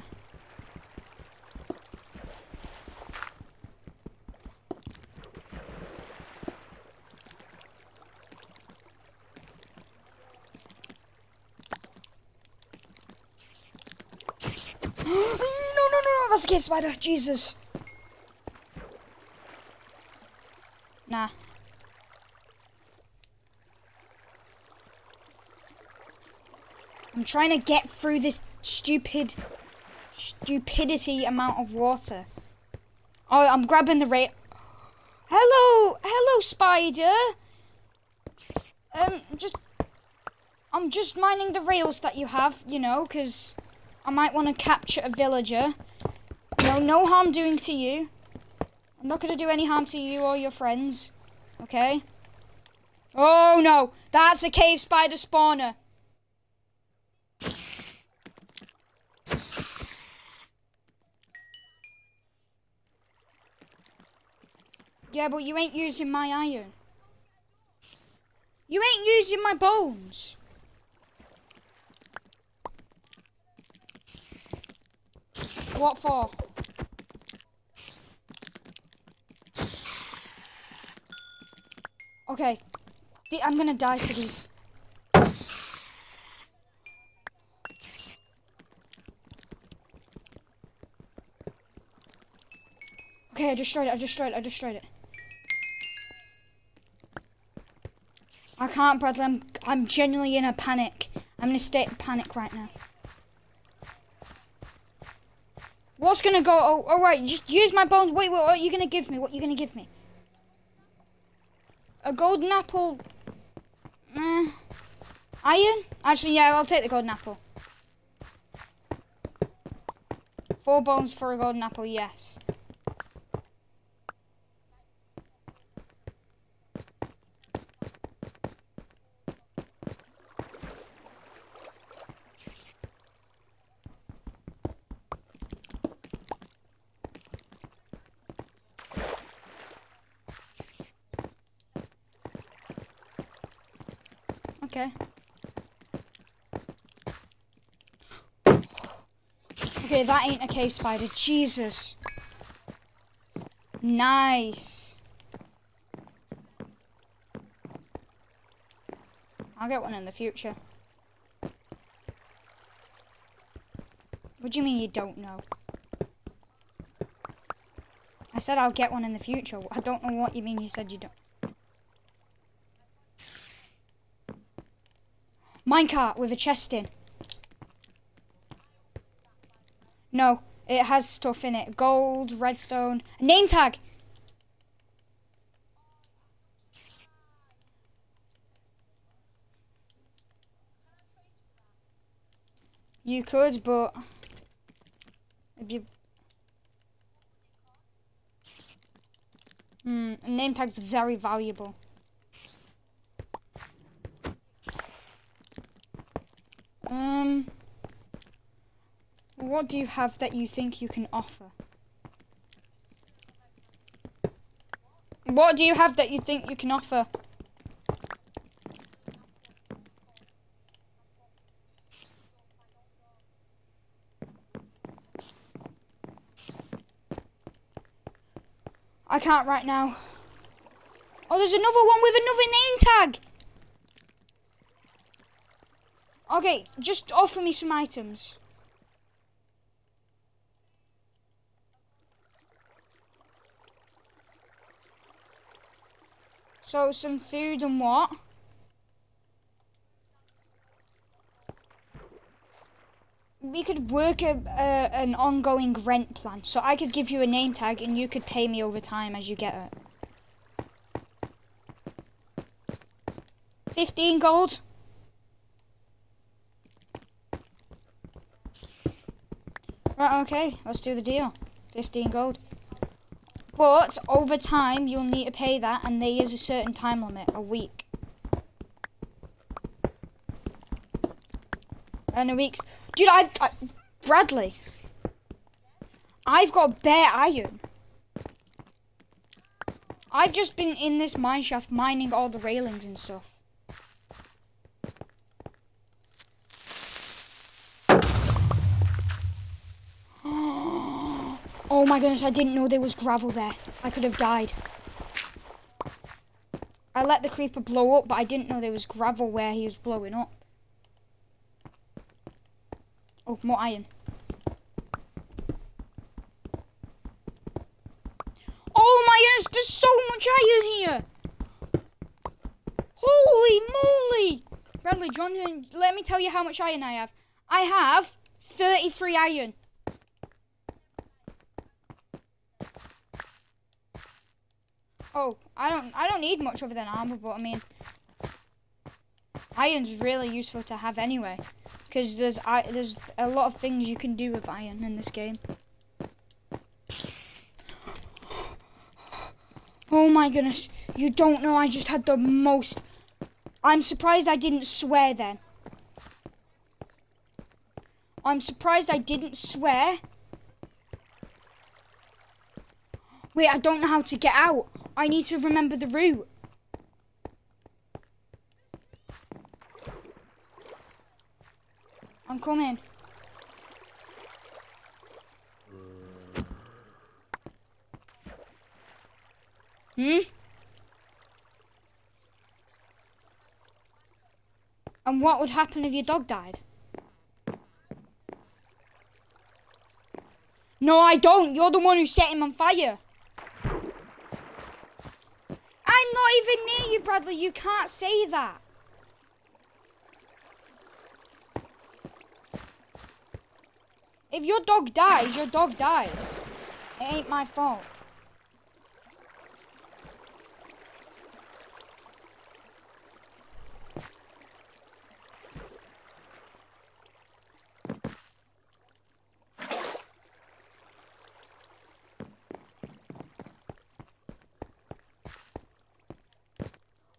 no, no, no, no, that's a cave spider. Jesus. Nah. I'm trying to get through this stupid, stupidity amount of water. Oh, I'm grabbing the rail. Hello, hello, spider. Um, just, I'm just mining the rails that you have, you know, because I might want to capture a villager. No, no harm doing to you. I'm not going to do any harm to you or your friends. Okay? Oh, no. That's a cave spider spawner. Yeah, but you ain't using my iron. You ain't using my bones. What for? Okay. I'm gonna die to these. Okay, I destroyed it, I destroyed it, I destroyed it. I can't, Bradley. I'm, I'm genuinely in a panic. I'm in a state of panic right now. What's gonna go? Oh, all right. Just use my bones. Wait, wait. What are you gonna give me? What are you gonna give me? A golden apple. Eh. Iron? Actually, yeah. I'll take the golden apple. Four bones for a golden apple. Yes. Okay. Okay, that ain't a cave spider. Jesus. Nice. I'll get one in the future. What do you mean you don't know? I said I'll get one in the future. I don't know what you mean you said you don't. Minecart with a chest in. No, it has stuff in it. Gold, redstone, a name tag. You could, but if you a name tag's very valuable. Um, what do you have that you think you can offer? What do you have that you think you can offer? I can't right now. Oh, there's another one with another name tag. Okay, just offer me some items. So, some food and what? We could work a, a, an ongoing rent plan. So I could give you a name tag and you could pay me over time as you get it. 15 gold. Right, okay, let's do the deal. 15 gold. But over time, you'll need to pay that, and there is a certain time limit, a week. And a week's. Dude, I've. I, Bradley. I've got bare iron. I've just been in this mineshaft mining all the railings and stuff. Oh Oh my goodness, I didn't know there was gravel there. I could have died. I let the creeper blow up, but I didn't know there was gravel where he was blowing up. Oh, more iron. Oh my goodness, there's so much iron here! Holy moly! Bradley, John, let me tell you how much iron I have. I have 33 iron. Oh, I don't I don't need much other than armor, but I mean iron's really useful to have anyway because there's I, there's a lot of things you can do with iron in this game. Oh my goodness, you don't know I just had the most I'm surprised I didn't swear then. I'm surprised I didn't swear. Wait, I don't know how to get out. I need to remember the route. I'm coming. Hmm? And what would happen if your dog died? No, I don't. You're the one who set him on fire. I'm not even near you, Bradley. You can't say that. If your dog dies, your dog dies. It ain't my fault.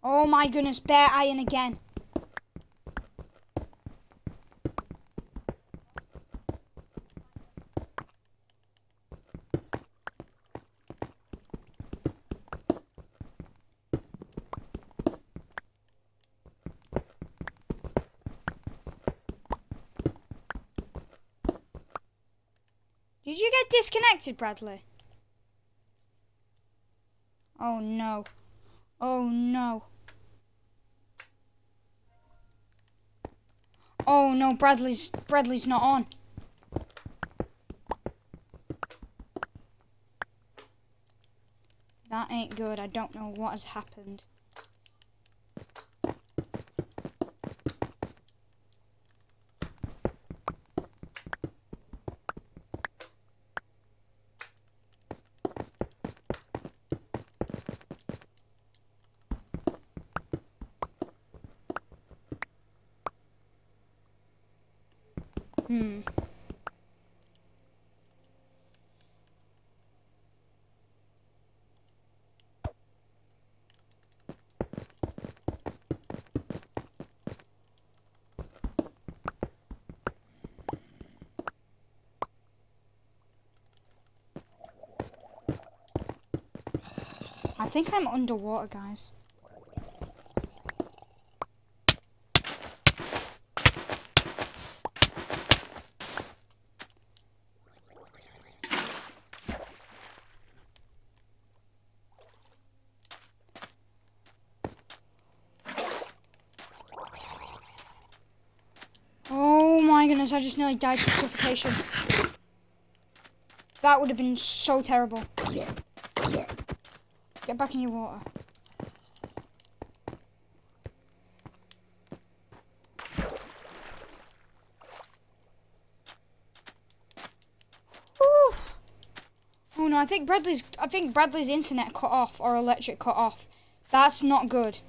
Oh my goodness, bear iron again. Did you get disconnected, Bradley? Oh no. Oh no. Oh no, Bradley's Bradley's not on. That ain't good. I don't know what has happened. Hmm. I think I'm underwater, guys. Oh my goodness, I just nearly died to suffocation. That would have been so terrible. Get back in your water. Oof. Oh no, I think Bradley's I think Bradley's internet cut off or electric cut off. That's not good.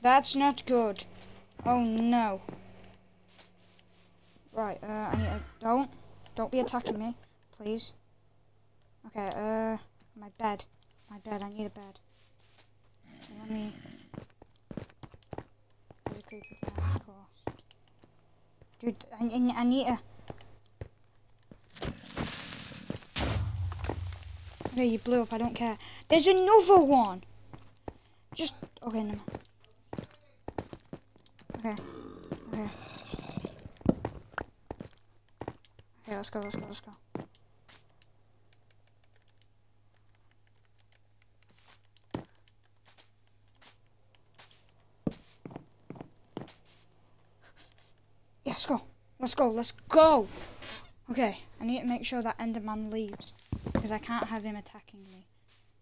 That's not good. Oh no. Right, uh, I need to, don't, don't be attacking me, please. Okay, uh, my bed, my bed, I need a bed. Let me, there's a creeper there, of course. Dude, I, I, I need a, okay, you blew up, I don't care. There's another one! Just, okay, no. Okay, okay. Okay, let's go, let's go, let's go. Yeah, let's go. Let's go, let's go! Okay, I need to make sure that Enderman leaves. Because I can't have him attacking me.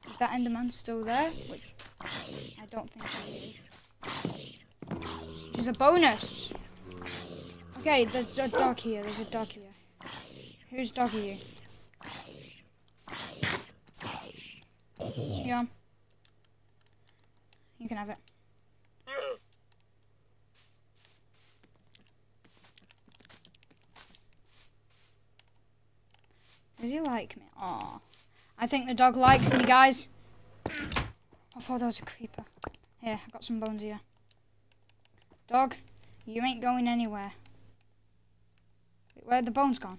If that Enderman's still there, which I don't think he is. Which is a bonus! Okay, there's a dog here, there's a dog here. Whose dog are you? Yeah. You can have it. Does he like me? Aw. I think the dog likes me, guys. I thought that was a creeper. Here, I've got some bones here. Dog, you ain't going anywhere. Wait, where the bones gone?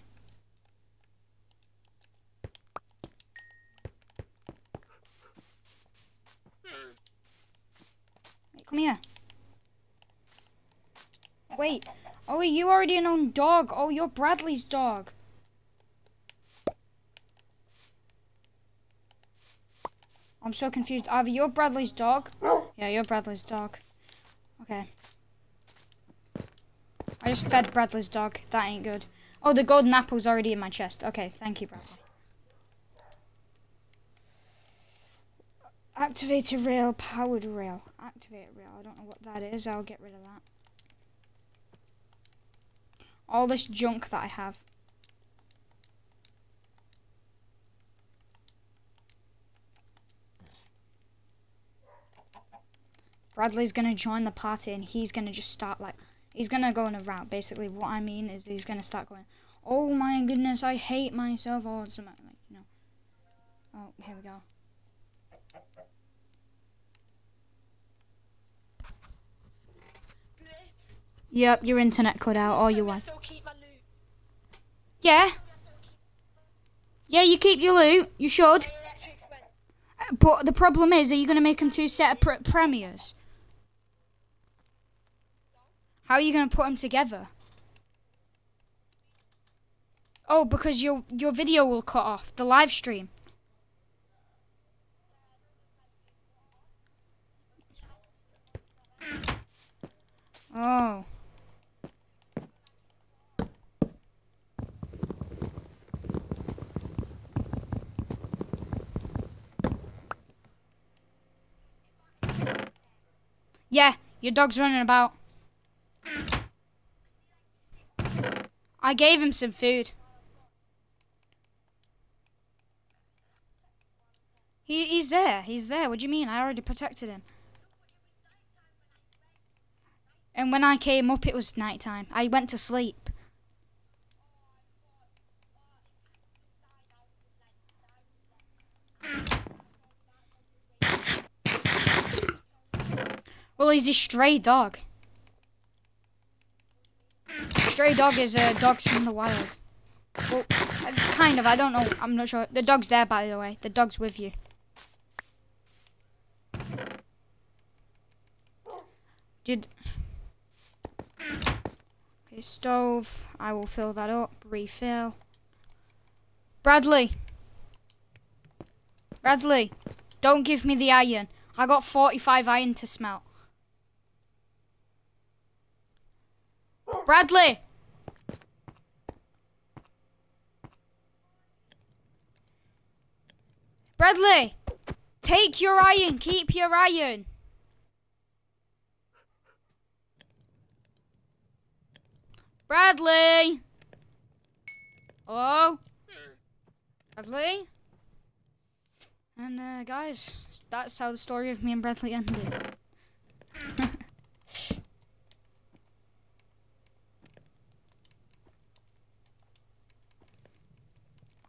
Come here. Wait. Oh, you already an own dog. Oh, you're Bradley's dog. I'm so confused. Either you're Bradley's dog. Oh. Yeah, you're Bradley's dog. Okay. I just fed Bradley's dog. That ain't good. Oh, the golden apple's already in my chest. Okay, thank you, Bradley. Activator rail, powered rail. Activator rail. I don't know what that is. I'll get rid of that. All this junk that I have. Bradley's gonna join the party and he's gonna just start like he's gonna go on a route. Basically, what I mean is he's gonna start going, "Oh my goodness, I hate myself," or something like you know. Oh, here we go. Blitz. Yep, your internet cut out. All you want. Yeah, yeah, you keep your loot. You should. But the problem is, are you gonna make them two separate premieres? How are you gonna put them together? Oh, because your your video will cut off the live stream. Oh. Yeah, your dog's running about. I gave him some food. He, he's there. He's there. What do you mean? I already protected him. And when I came up, it was night time. I went to sleep. Well, he's a stray dog. Stray dog is uh, dogs from the wild. Well, uh, kind of. I don't know. I'm not sure. The dog's there, by the way. The dog's with you. Did. Okay, stove. I will fill that up. Refill. Bradley. Bradley. Don't give me the iron. I got 45 iron to smelt. Bradley! Bradley! Take your iron, keep your iron. Bradley! Hello? Bradley? And uh, guys, that's how the story of me and Bradley ended.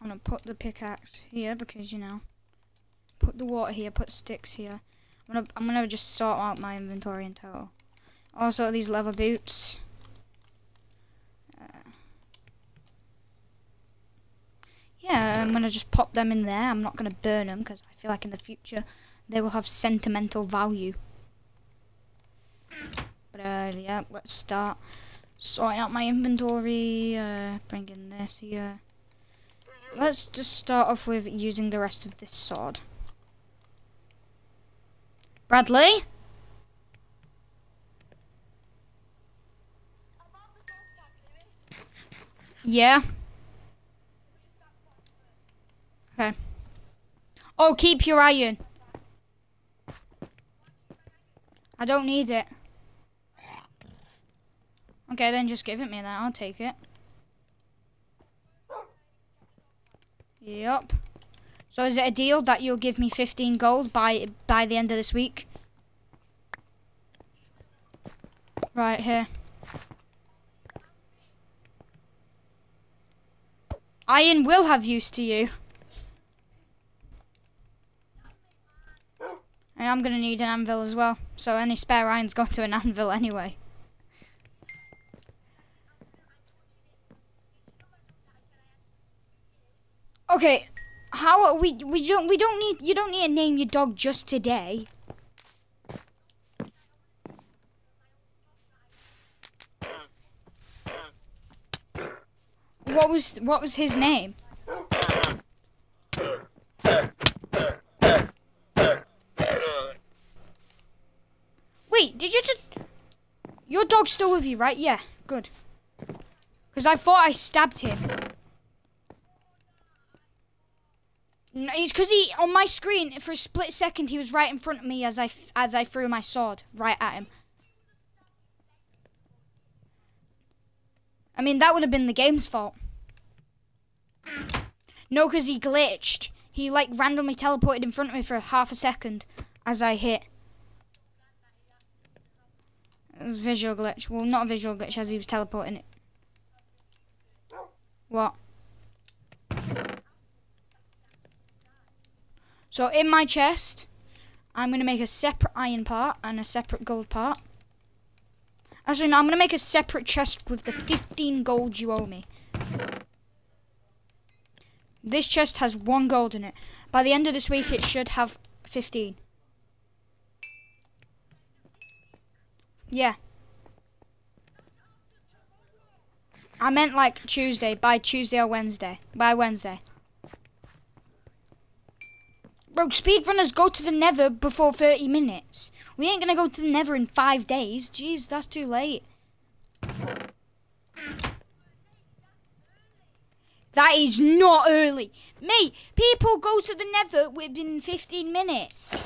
I'm gonna put the pickaxe here because you know. Put the water here. Put sticks here. I'm gonna I'm gonna just sort out my inventory in total. Also these leather boots. Uh, yeah, I'm gonna just pop them in there. I'm not gonna burn them because I feel like in the future they will have sentimental value. But uh, yeah, let's start sorting out my inventory. Uh, bringing this here. Let's just start off with using the rest of this sword. Bradley? Yeah. First. Oh, keep your iron. I don't need it. Okay, then just give it me then. I'll take it. Yup. So is it a deal that you'll give me 15 gold by by the end of this week? Right here. Iron will have use to you. And I'm gonna need an anvil as well. So any spare iron's gone to an anvil anyway. Okay, how are we we don't we don't need you don't need to name your dog just today. What was what was his name? Wait, did you just Your dog's still with you, right? Yeah, good. Cuz I thought I stabbed him. It's because he on my screen for a split second he was right in front of me as I as I threw my sword right at him. I mean that would have been the game's fault. No, because he glitched. He like randomly teleported in front of me for half a second as I hit. It was visual glitch. Well, not a visual glitch as he was teleporting it. What? So in my chest, I'm going to make a separate iron part and a separate gold part. Actually, no, I'm going to make a separate chest with the 15 gold you owe me. This chest has one gold in it. By the end of this week, it should have 15. Yeah. I meant like Tuesday, by Tuesday or Wednesday. By Wednesday. Bro, speedrunners go to the nether before 30 minutes. We ain't gonna go to the nether in five days. Jeez, that's too late. That is not early. Mate, people go to the nether within 15 minutes.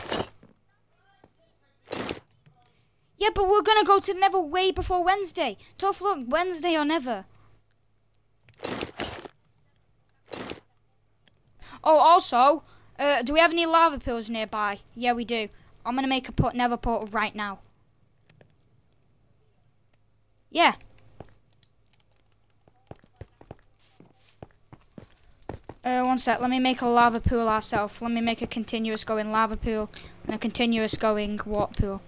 Yeah, but we're gonna go to the nether way before Wednesday. Tough luck, Wednesday or never. Oh, also, uh, do we have any lava pools nearby? Yeah, we do. I'm gonna make a put nether portal right now. Yeah. Uh, one sec. Let me make a lava pool ourselves. Let me make a continuous going lava pool and a continuous going water pool.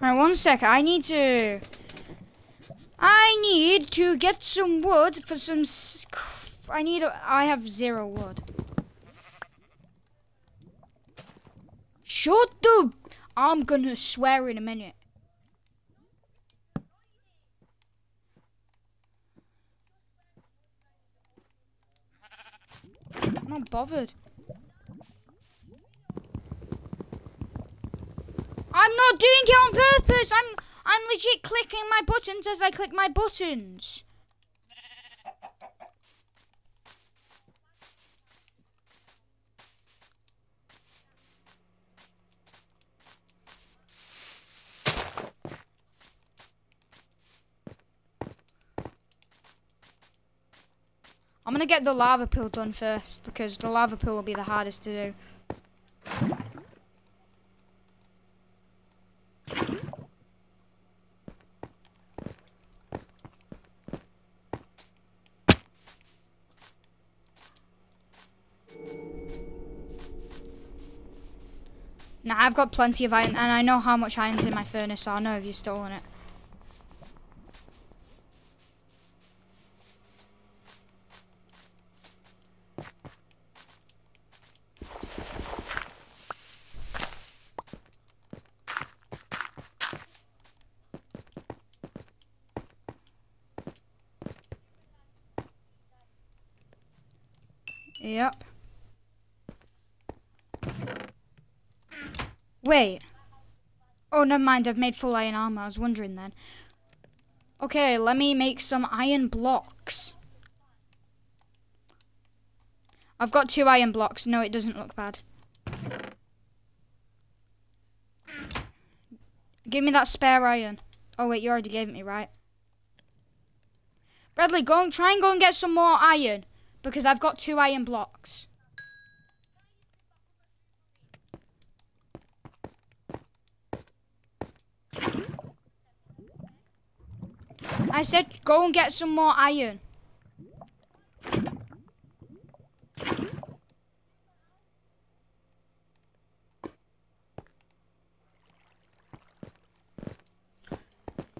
Right, one sec. I need to. I need to get some wood for some. I need. I have zero wood. Shut the. I'm gonna swear in a minute. I'm not bothered. I'm not doing it on purpose. I'm I'm legit clicking my buttons as I click my buttons. I'm gonna get the lava pool done first because the lava pool will be the hardest to do. I've got plenty of iron, and I know how much iron's in my furnace, so I know if you've stolen it. Yep. Wait. Oh, never mind. I've made full iron armor. I was wondering then. Okay, let me make some iron blocks. I've got two iron blocks. No, it doesn't look bad. Give me that spare iron. Oh, wait, you already gave it me, right? Bradley, go and try and go and get some more iron. Because I've got two iron blocks. I said go and get some more iron.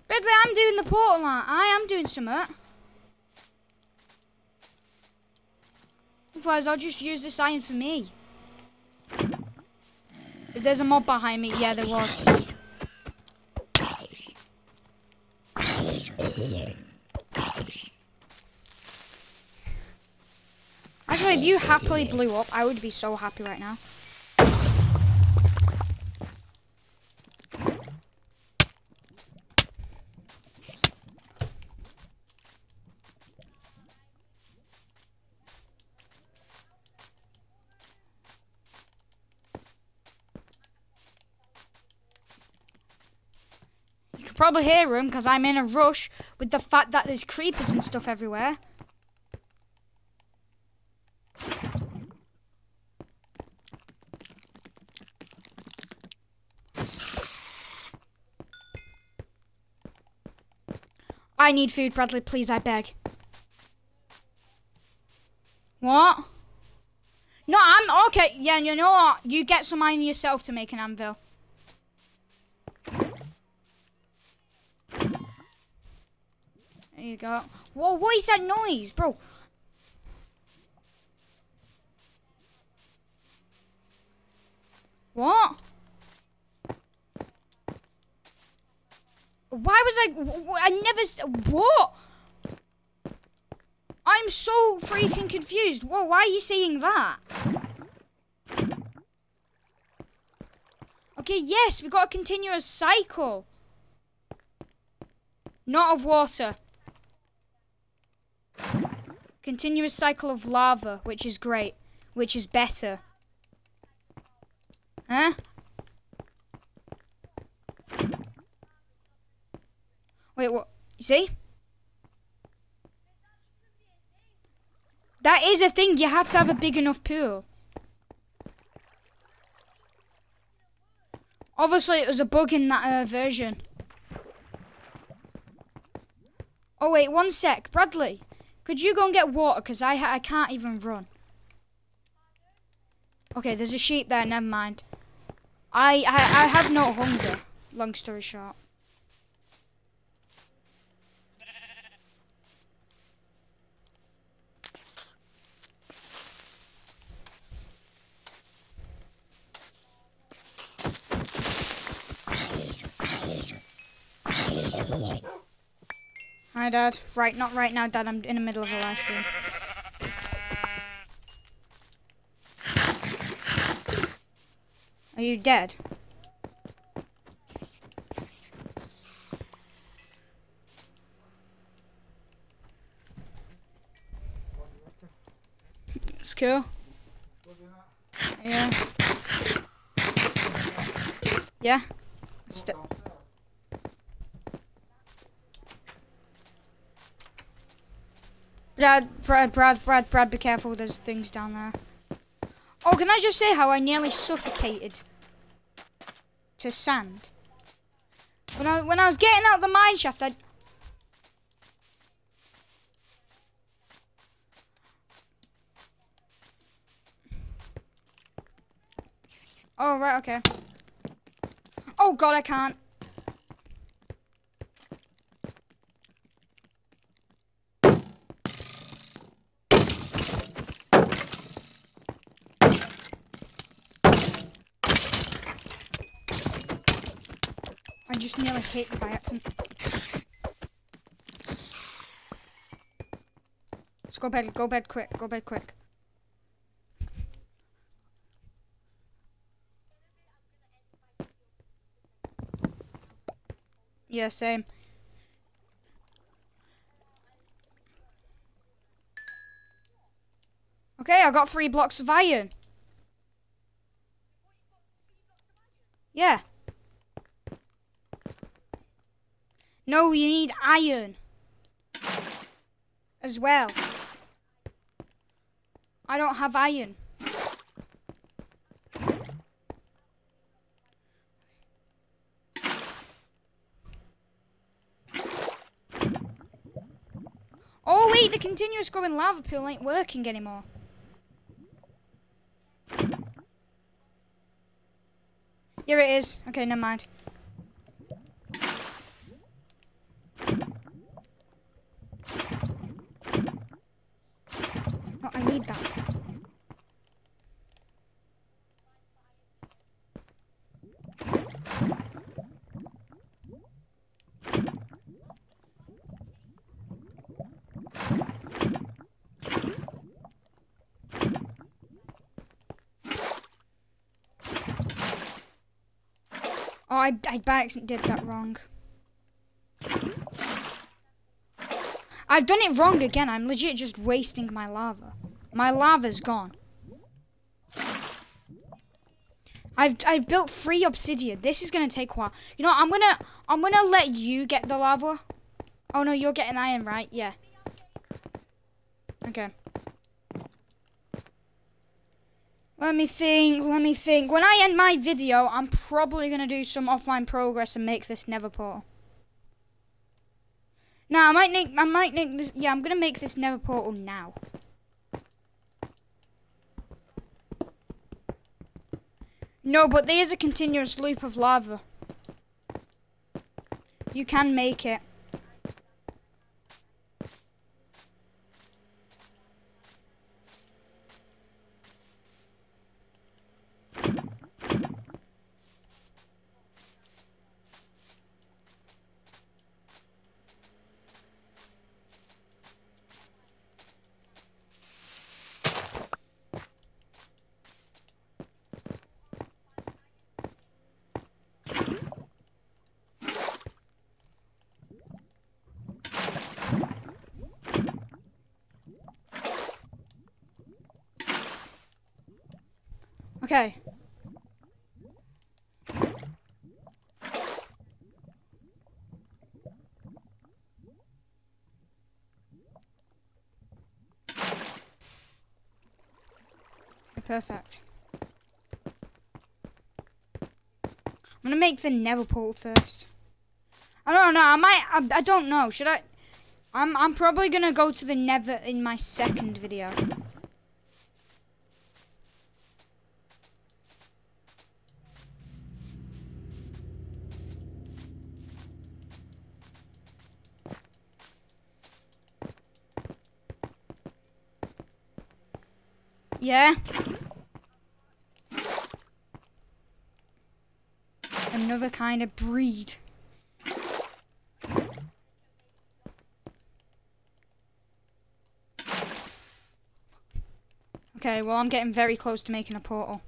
Bradley, I'm doing the portal now. I am doing something. Otherwise, I'll just use this iron for me. If there's a mob behind me, yeah, there was. Actually, if you happily blew up, I would be so happy right now. Probably hear him because I'm in a rush with the fact that there's creepers and stuff everywhere. I need food, Bradley. Please, I beg. What? No, I'm okay. Yeah, you know what? You get some iron yourself to make an anvil. There you go. Whoa, what is that noise, bro? What? Why was I... I never. What? I'm so freaking confused. Whoa, why are you saying that? Okay, yes, we got a continuous cycle. Not of water. Continuous cycle of lava, which is great. Which is better. Huh? Wait, what? You see? That is a thing. You have to have a big enough pool. Obviously, it was a bug in that uh, version. Oh wait, one sec, Bradley. Could you go and get water? Cause I I can't even run. Okay, there's a sheep there. Never mind. I I, I have no hunger. Long story short. Hi, Dad. Right, not right now, Dad. I'm in the middle of a live stream. Are you dead? It's cool. Yeah. Yeah. St- Brad, Brad, Brad, Brad, Brad, be careful. There's things down there. Oh, can I just say how I nearly suffocated to sand? When I when I was getting out of the mine shaft, I. Oh right, okay. Oh god, I can't. Just nearly hit you by accident. Let's go bed, go bed quick, go bed quick. Yeah, same. Okay, I got three blocks of iron. Yeah. No, you need iron. As well. I don't have iron. Oh wait, the continuous going lava pool ain't working anymore. Here it is. Okay, never mind. No, I need that. Oh, I, I by accident did that wrong. I've done it wrong again. I'm legit just wasting my lava. My lava's gone. I've I've built three obsidian. This is gonna take a while. You know, I'm gonna I'm gonna let you get the lava. Oh no, you're getting iron, right? Yeah. Okay. Let me think, let me think. When I end my video, I'm probably going to do some offline progress and make this nether portal. Now, I might make, I might make this, yeah, I'm going to make this Nether portal now. No, but there is a continuous loop of lava. You can make it. Okay. Perfect. I'm gonna make the nether portal first. I don't know. I might. I, I don't know. Should I? I'm. I'm probably gonna go to the Nether in my second video. Yeah. Another kind of breed. Okay, well I'm getting very close to making a portal.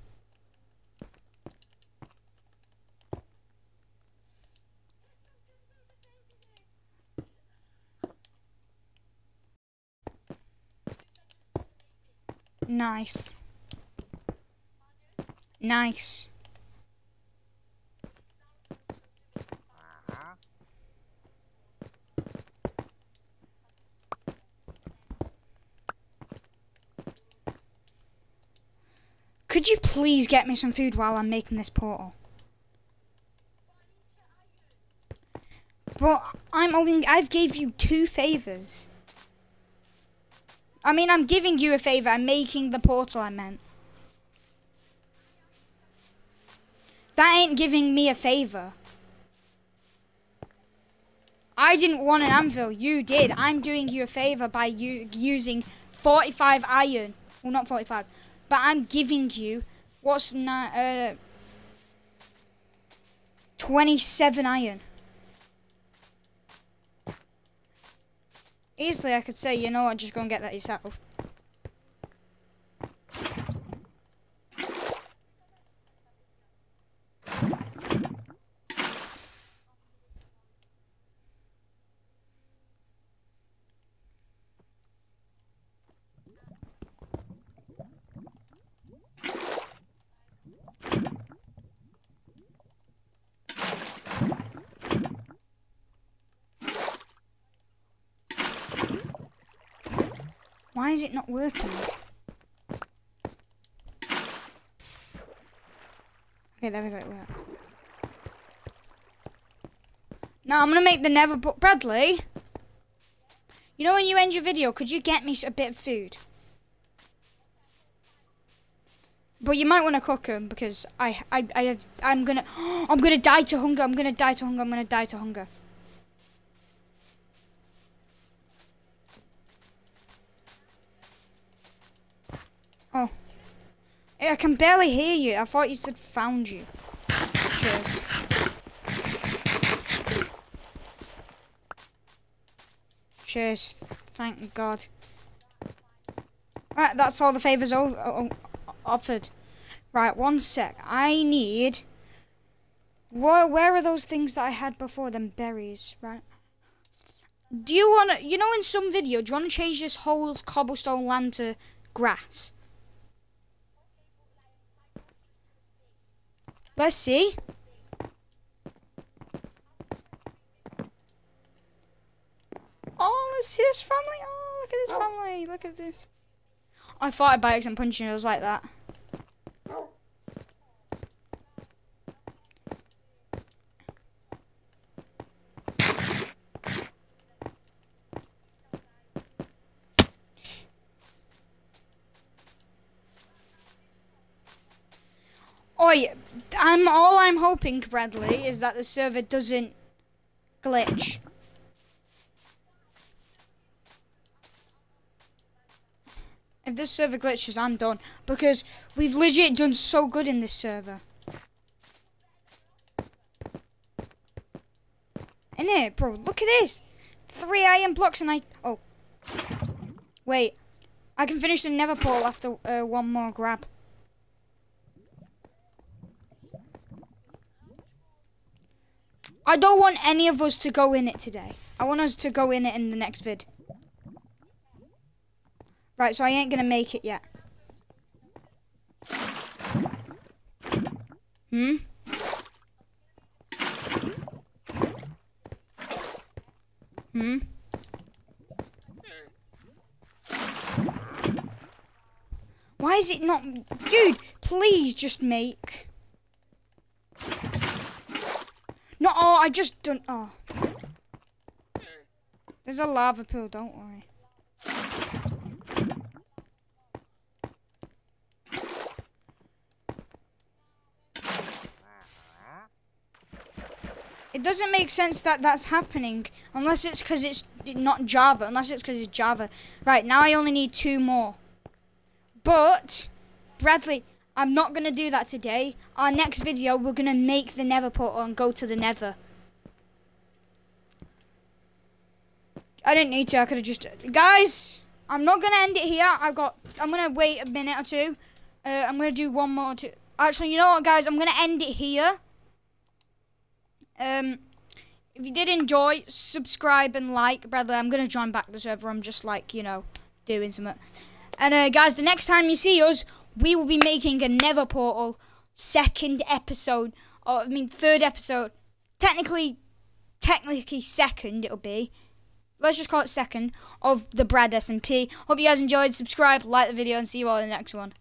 Nice. Nice. Could you please get me some food while I'm making this portal? But I'm owing. I've gave you two favors. I mean, I'm giving you a favor. I'm making the portal. I meant. That ain't giving me a favor. I didn't want an anvil. You did. I'm doing you a favor by using 45 iron. Well, not 45. But I'm giving you, what's uh, 27 iron. Easily I could say, you know what, just go and get that yourself. Why is it not working? Okay, there we go, it worked. Now I'm gonna make the never book Bradley. You know when you end your video, could you get me a bit of food? But you might want to cook them because I, I, I, I'm gonna, I'm gonna die to hunger. I'm gonna die to hunger. I'm gonna die to hunger. Oh. I can barely hear you. I thought you said found you. Cheers. Cheers. Thank God. Right, that's all the favours offered. Right, one sec. I need Where, where are those things that I had before? Them berries, right? Do you want to, you know, in some video, do you want to change this whole cobblestone land to grass? Let's see. Oh, let's see this family. Oh, look at this oh. family. Look at this. I thought I'd by accident punching. It was like that. Oh yeah, I'm all I'm hoping, Bradley, is that the server doesn't glitch. If this server glitches, I'm done because we've legit done so good in this server. In it, bro. Look at this. Three iron blocks and I. Oh, wait. I can finish the nether portal after uh, one more grab. I don't want any of us to go in it today. I want us to go in it in the next vid. Right, so I ain't gonna make it yet. Hmm? Hmm? Why is it not... Dude, please just make... No, oh, I just don't... Oh. There's a lava pool, don't worry. It doesn't make sense that that's happening unless it's because it's not Java. Unless it's because it's Java. Right, now I only need two more. But, Bradley, I'm not going to do that today. Our next video, we're going to make the nether portal and go to the nether. I didn't need to. I could have just... Guys, I'm not going to end it here. I've got... I'm going to wait a minute or two. Uh, I'm going to do one more. Two. Actually, you know what, guys? I'm going to end it here. Um, if you did enjoy, subscribe and like. Bradley, I'm going to join back the server. I'm just like, you know, doing something. And uh, guys, the next time you see us, we will be making a Nether Portal second episode. Or, I mean, third episode. Technically, technically second it'll be. Let's just call it second of the Brad SMP. Hope you guys enjoyed. Subscribe, like the video, and see you all in the next one.